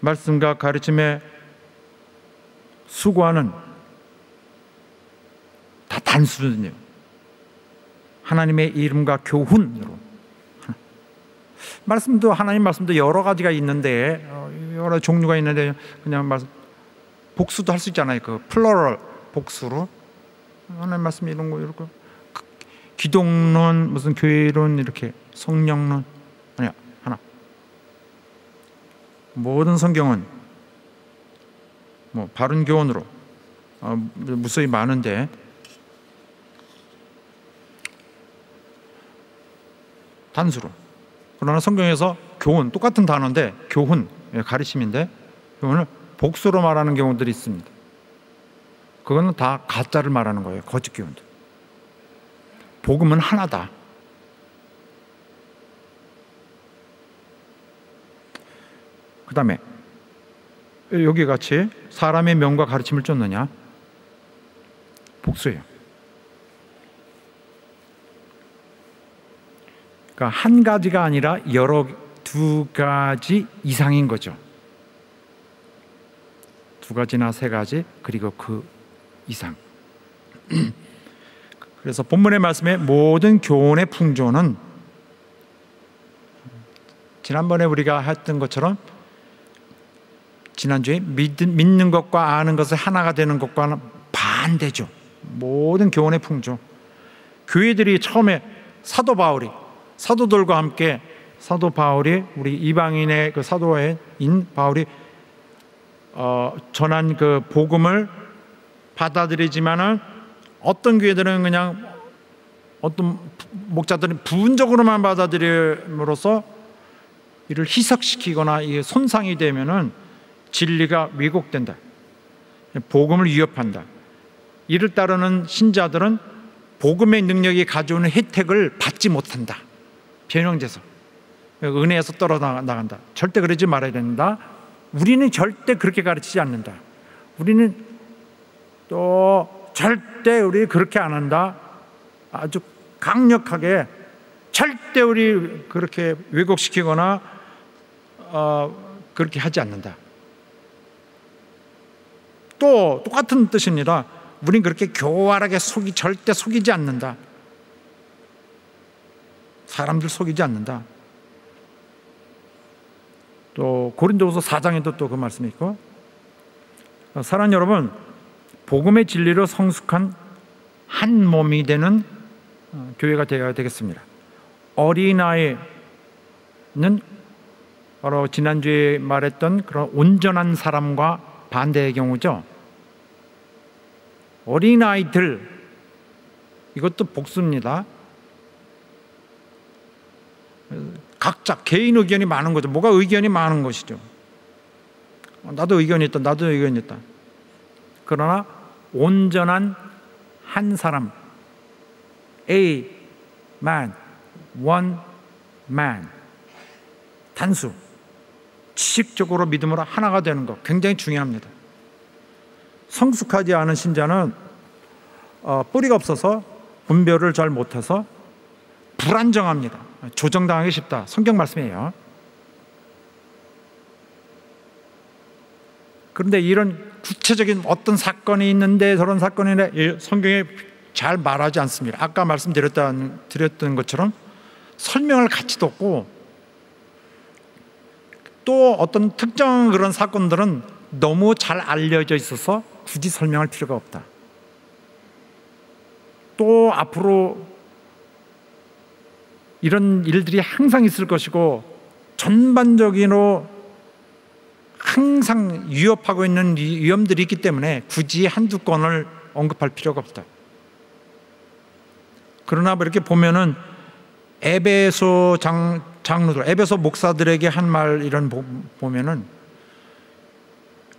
말씀과 가르침에 수고하는 다 단수거든요. 하나님의 이름과 교훈으로. 말씀도 하나님 말씀도 여러 가지가 있는데 어, 여러 종류가 있는데 그냥 말씀 복수도 할 수 있잖아요. 그 플러럴 복수로 하나님 말씀 이런 거그 기독론 무슨 교회론 이렇게 성령론 아니야 하나 모든 성경은 뭐 바른 교훈으로 어, 무수히 많은데 단수로 그러나 성경에서 교훈 똑같은 단어인데 교훈 예, 가르침인데 교훈을 복수로 말하는 경우들이 있습니다. 그거는 다 가짜를 말하는 거예요. 거짓 교훈들. 복음은 하나다. 그 다음에 여기 같이 사람의 명과 가르침을 쫓느냐? 복수예요. 그러니까 한 가지가 아니라 여러 두 가지 이상인 거죠. 두 가지나 세 가지 그리고 그 이상. 그래서 본문의 말씀에 모든 교훈의 풍조는 지난번에 우리가 했던 것처럼 지난주에 믿는, 것과 아는 것을 하나가 되는 것과는 반대죠. 모든 교훈의 풍조. 교회들이 처음에 사도 바울이 사도들과 함께 사도 바울이 우리 이방인의 그 사도인 바울이 어, 전한 그 복음을 받아들이지만은 어떤 교회들은 그냥 어떤 목자들은 부분적으로만 받아들임으로써 이를 희석시키거나 이게 손상이 되면은 진리가 왜곡된다. 복음을 위협한다. 이를 따르는 신자들은 복음의 능력이 가져오는 혜택을 받지 못한다. 변형돼서 은혜에서 떨어져 나간다. 절대 그러지 말아야 된다. 우리는 절대 그렇게 가르치지 않는다. 우리는 또 절대 우리 그렇게 안 한다. 아주 강력하게 절대 우리 그렇게 왜곡시키거나 어, 그렇게 하지 않는다. 또 똑같은 뜻입니다. 우린 그렇게 교활하게 속이 절대 속이지 않는다. 사람들 속이지 않는다. 또 고린도후서 4장에도 또 그 말씀이 있고 사랑 여러분 복음의 진리로 성숙한 한 몸이 되는 어, 교회가 되어야 되겠습니다. 어린아이는 바로 지난주에 말했던 그런 온전한 사람과 반대의 경우죠. 어린아이들 이것도 복수입니다. 각자 개인 의견이 많은 거죠. 뭐가 의견이 많은 것이죠. 나도 의견이 있다. 나도 의견이 있다. 그러나 온전한 한 사람 A man one man 단수 지식적으로 믿음으로 하나가 되는 것 굉장히 중요합니다. 성숙하지 않은 신자는 어, 뿌리가 없어서 분별을 잘 못해서 불안정합니다. 조정당하기 쉽다. 성경 말씀이에요. 그런데 이런 구체적인 어떤 사건이 있는데 저런 사건이네 성경에 잘 말하지 않습니다. 아까 말씀드렸던 드렸던 것처럼 설명할 가치도 없고 또 어떤 특정 그런 사건들은 너무 잘 알려져 있어서 굳이 설명할 필요가 없다. 또 앞으로 이런 일들이 항상 있을 것이고 전반적으로 항상 위협하고 있는 위험들이 있기 때문에 굳이 한두 건을 언급할 필요가 없다. 그러나 뭐 이렇게 보면은 에베소 장, 장로들, 에베소 목사들에게 한 말 이런 보면은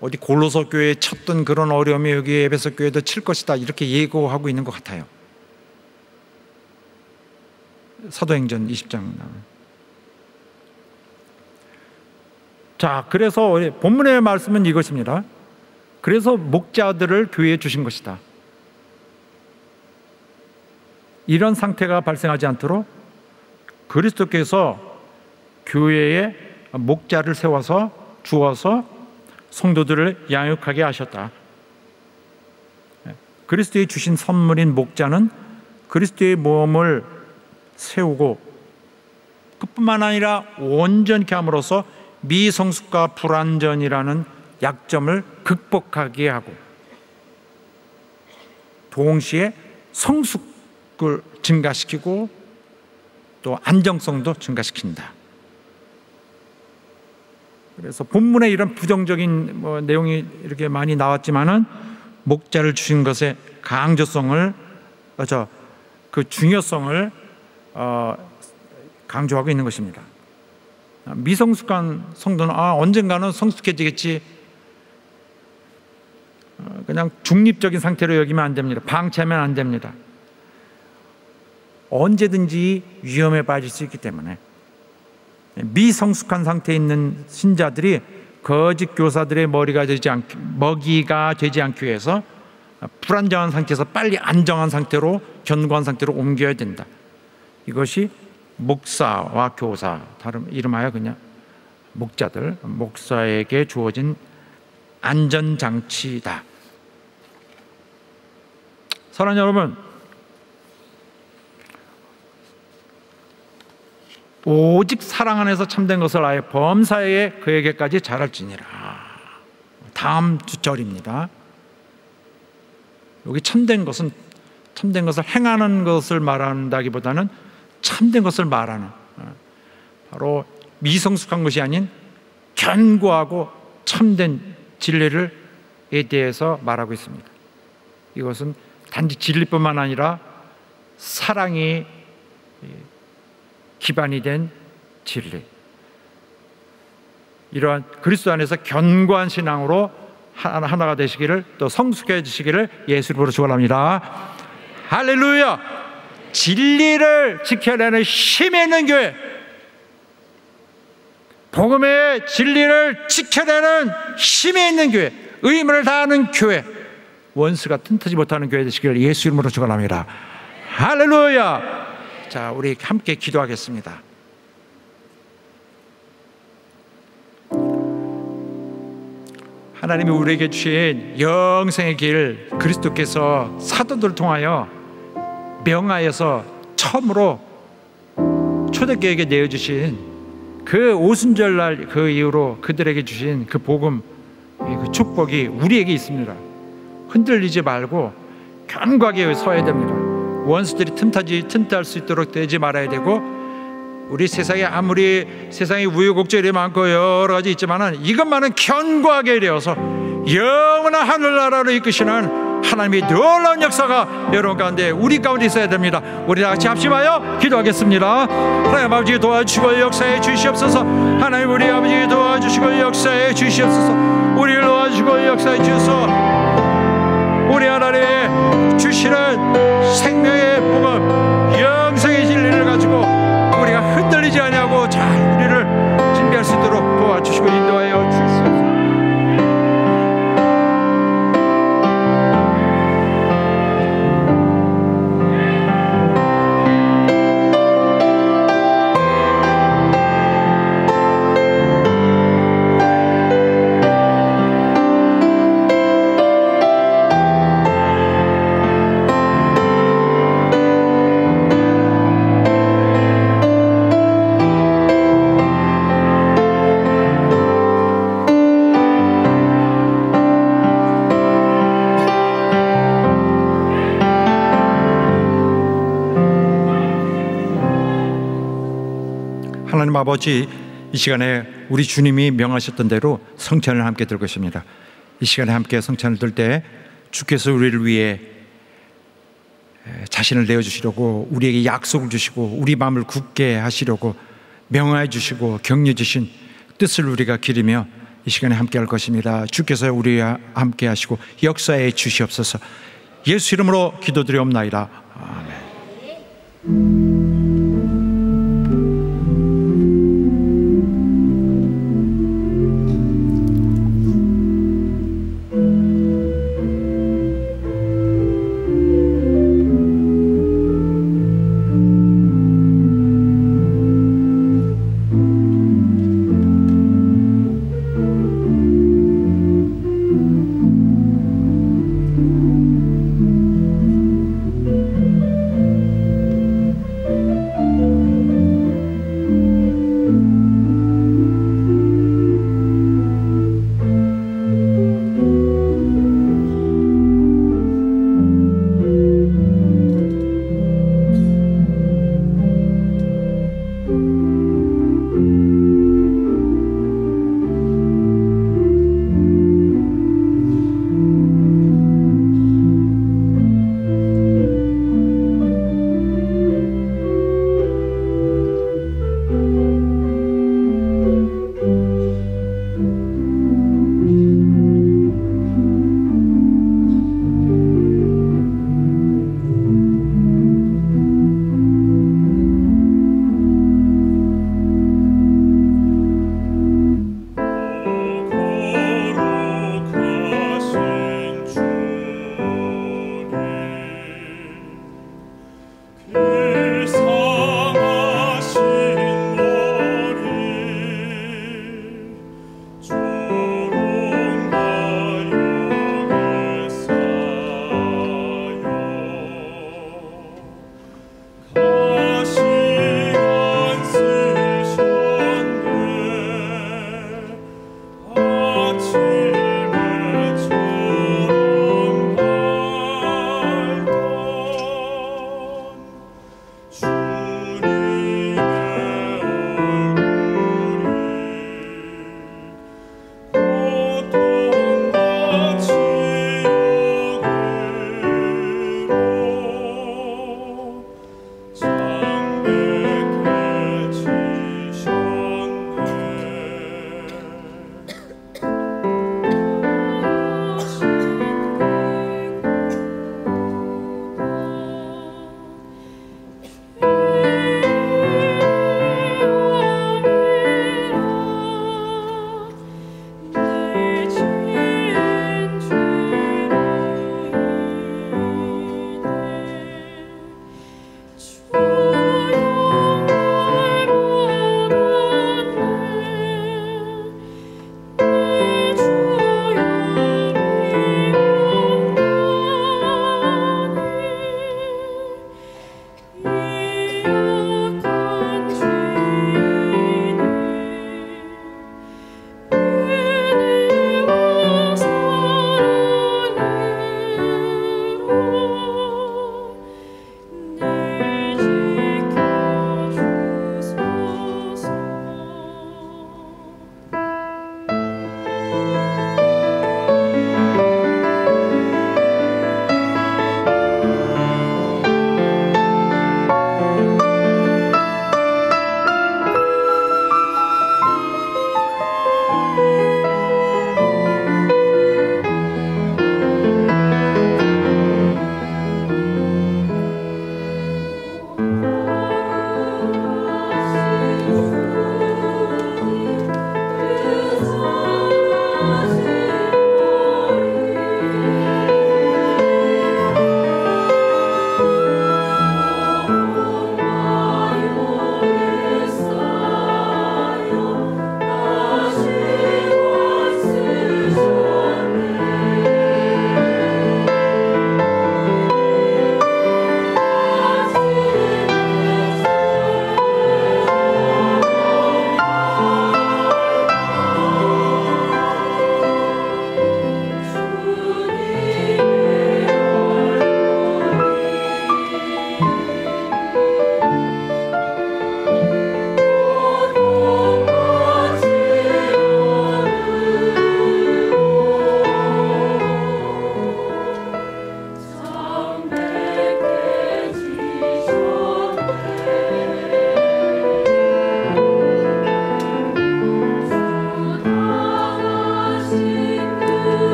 어디 골로서 교회에 쳤던 그런 어려움이 여기 에베소 교회도 칠 것이다 이렇게 예고하고 있는 것 같아요. 사도행전 20장 자, 그래서 본문의 말씀은 이것입니다. 그래서 목자들을 교회에 주신 것이다. 이런 상태가 발생하지 않도록 그리스도께서 교회에 목자를 세워서 주어서 성도들을 양육하게 하셨다. 그리스도의 주신 선물인 목자는 그리스도의 몸을 세우고 그뿐만 아니라 온전케 함으로써 미성숙과 불완전이라는 약점을 극복하게 하고 동시에 성숙을 증가시키고 또 안정성도 증가시킨다. 그래서 본문에 이런 부정적인 뭐 내용이 이렇게 많이 나왔지만은 목자를 주신 것의 강조성을 어, 그 중요성을 어, 강조하고 있는 것입니다. 미성숙한 성도는 아 언젠가는 성숙해지겠지. 어, 그냥 중립적인 상태로 여기면 안 됩니다. 방치하면 안 됩니다. 언제든지 위험에 빠질 수 있기 때문에 미성숙한 상태에 있는 신자들이 거짓 교사들의 머리가 되지 않 먹이가 되지 않기 위해서 불안정한 상태에서 빨리 안정한 상태로 견고한 상태로 옮겨야 된다. 이것이 목사와 교사 다름 이름하여 그냥 목자들 목사에게 주어진 안전 장치다. 사랑하는 여러분, 오직 사랑 안에서 참된 것을 아예 범사에 그에게까지 잘할지니라. 다음 주절입니다. 여기 참된 것은 참된 것을 행하는 것을 말한다기보다는 참된 것을 말하는 어, 바로 미성숙한 것이 아닌 견고하고 참된 진리를 에 대해서 말하고 있습니다. 이것은 단지 진리뿐만 아니라 사랑이 기반이 된 진리. 이러한 그리스도 안에서 견고한 신앙으로 하나- 하나가 되시기를 또 성숙해지시기를 예수 이름으로 축원합니다. 할렐루야! 진리를 지켜내는 힘이 있는 교회. 복음의 진리를 지켜내는 힘이 있는 교회. 의무를 다하는 교회. 원수가 틈타지 못하는 교회 되시기를 예수 이름으로 축원합니다. 할렐루야! 자, 우리 함께 기도하겠습니다. 하나님이 우리에게 주신 영생의 길 그리스도께서 사도들을 통하여 명하여서 처음으로 초대교회에게 내어주신 그 오순절날 그 이후로 그들에게 주신 그 복음 그 축복이 우리에게 있습니다. 흔들리지 말고 견고하게 서야 됩니다. 원수들이 틈타지 틈탈 수 있도록 되지 말아야 되고 우리 세상에 아무리 세상에 우여곡절이 많고 여러 가지 있지만은 이것만은 견고하게 이루어서 영원한 하늘나라로 이끄시는 하나님의 놀라운 역사가 여러분 가운데 우리 가운데 있어야 됩니다. 우리 다 같이 합심하여 기도하겠습니다. 하나님 아버지 도와주시고 역사해 주시옵소서. 하나님 우리 아버지 도와주시고 역사해 주시옵소서. 우리를 도와주시고 역사해 주소서. 우리 하나님 주시는 생명의 복음 영생의 진리를 가지고 우리가 흔들리지 아니하고 잘 우리를 준비할 수 있도록 도와주시고 인도하여 하나님 아버지 이 시간에 우리 주님이 명하셨던 대로 성찬을 함께 들 것입니다. 이 시간에 함께 성찬을 들 때 주께서 우리를 위해 자신을 내어 주시려고 우리에게 약속을 주시고 우리 마음을 굳게 하시려고 명하여 주시고 격려 주신 뜻을 우리가 기리며 이 시간에 함께 할 것입니다. 주께서 우리와 함께 하시고 역사에 주시옵소서. 예수 이름으로 기도드리옵나이다. 아멘.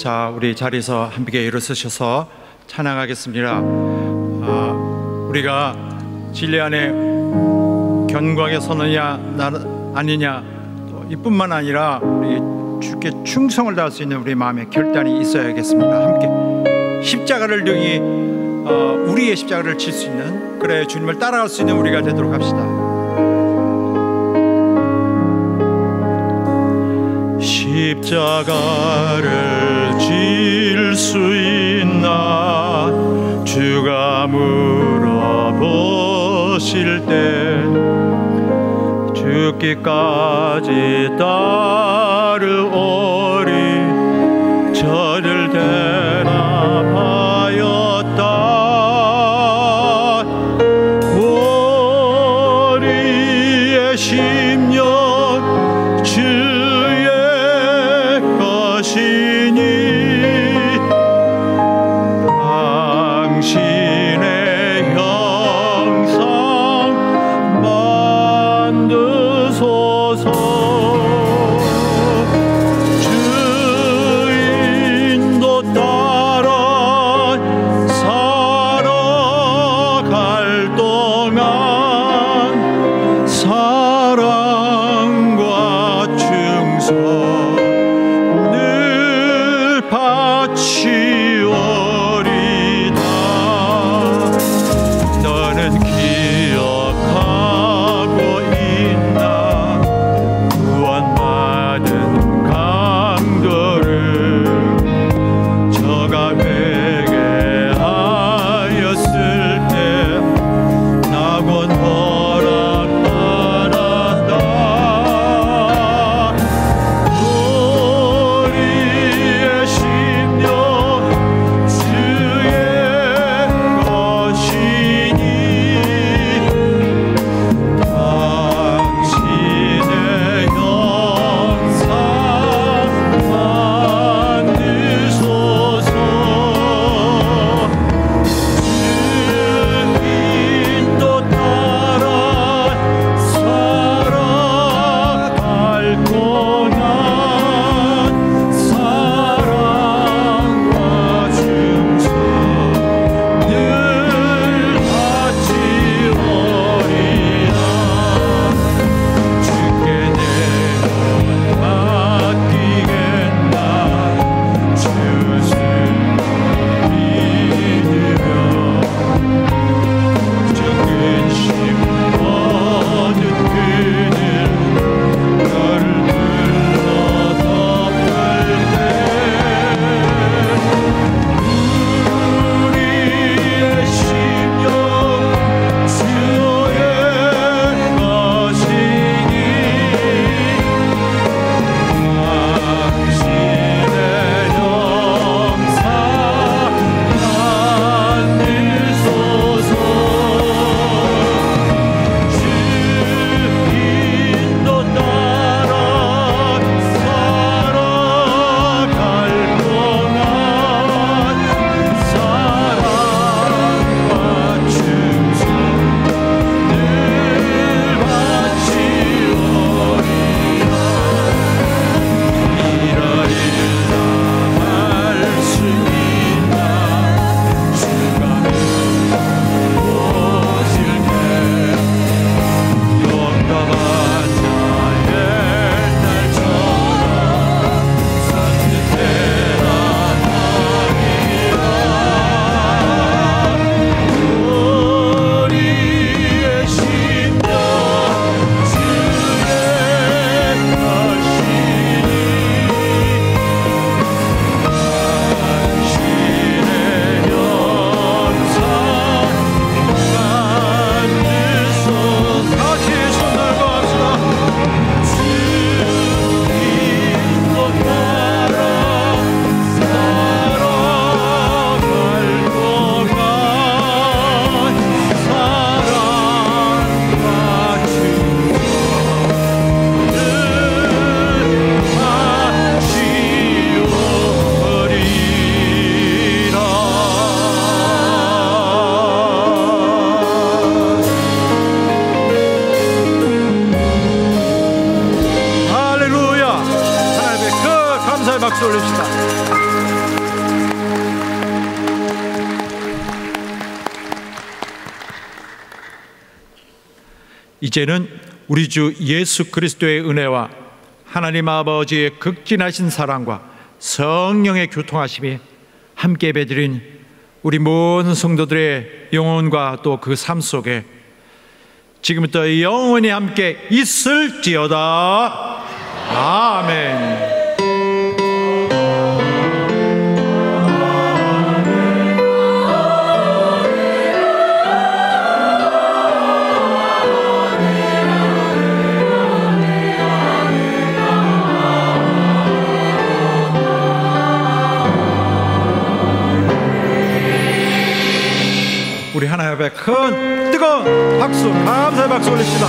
자, 우리 자리에서 함께 일어서셔서 찬양하겠습니다. 아, 우리가 진리 안에 견고하게 서느냐 아니냐 이뿐만 아니라 우리 주께 충성을 다할 수 있는 우리 마음의 결단이 있어야겠습니다. 함께 십자가를 여기 어, 우리의 십자가를 칠 수 있는 그래 주님을 따라갈 수 있는 우리가 되도록 합시다. 십자가를 질 수 있나? 주가 물어보실 때 죽기까지 따르오. 이제는 우리 주 예수 그리스도의 은혜와 하나님 아버지의 극진하신 사랑과 성령의 교통하심이 함께 배드린 우리 모든 성도들의 영혼과 또 그 삶 속에 지금부터 영원히 함께 있을지어다. 아멘. 앞에 큰 뜨거운 박수, 감사의 박수 올립시다.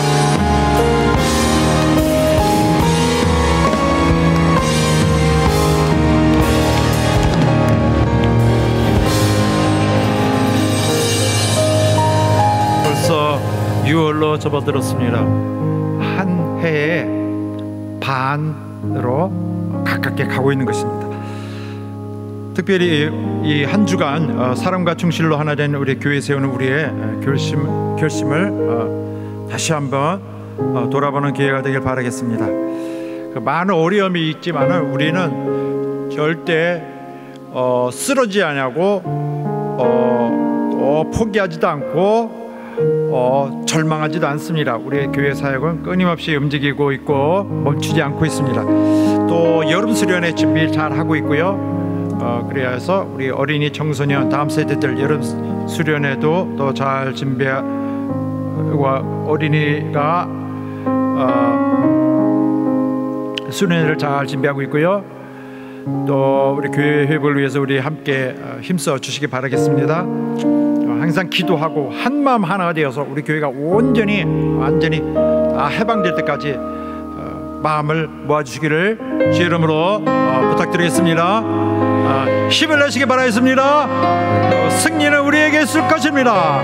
벌써 6월로 접어들었습니다. 한 해에 반으로 가깝게 가고 있는 것입니다. 특별히 이 한 주간 어, 사랑과 충실로 하나 된 우리 교회 세우는 우리의 어, 결심 결심을 어, 다시 한번 어, 돌아보는 기회가 되길 바라겠습니다. 그 많은 어려움이 있지만은 우리는 절대 어, 쓰러지 않냐고 어, 어, 포기하지도 않고 어, 절망하지도 않습니다. 우리의 교회 사역은 끊임없이 움직이고 있고 멈추지 않고 있습니다. 또 여름 수련회 준비 잘 하고 있고요. 어, 그래서 우리 어린이 청소년 다음 세대들 여름 수련회도 또잘 준비와 어린이가 어, 수련회를 잘 준비하고 있고요. 또 우리 교회 회복을 위해서 우리 함께 어, 힘써 주시기 바라겠습니다. 어, 항상 기도하고 한 마음 하나가 되어서 우리 교회가 온전히 완전히 다 해방될 때까지 어, 마음을 모아주시기를 주 이름으로 어, 부탁드리겠습니다. 아, 힘을 내시기 바라겠습니다. 어, 승리는 우리에게 있을 것입니다.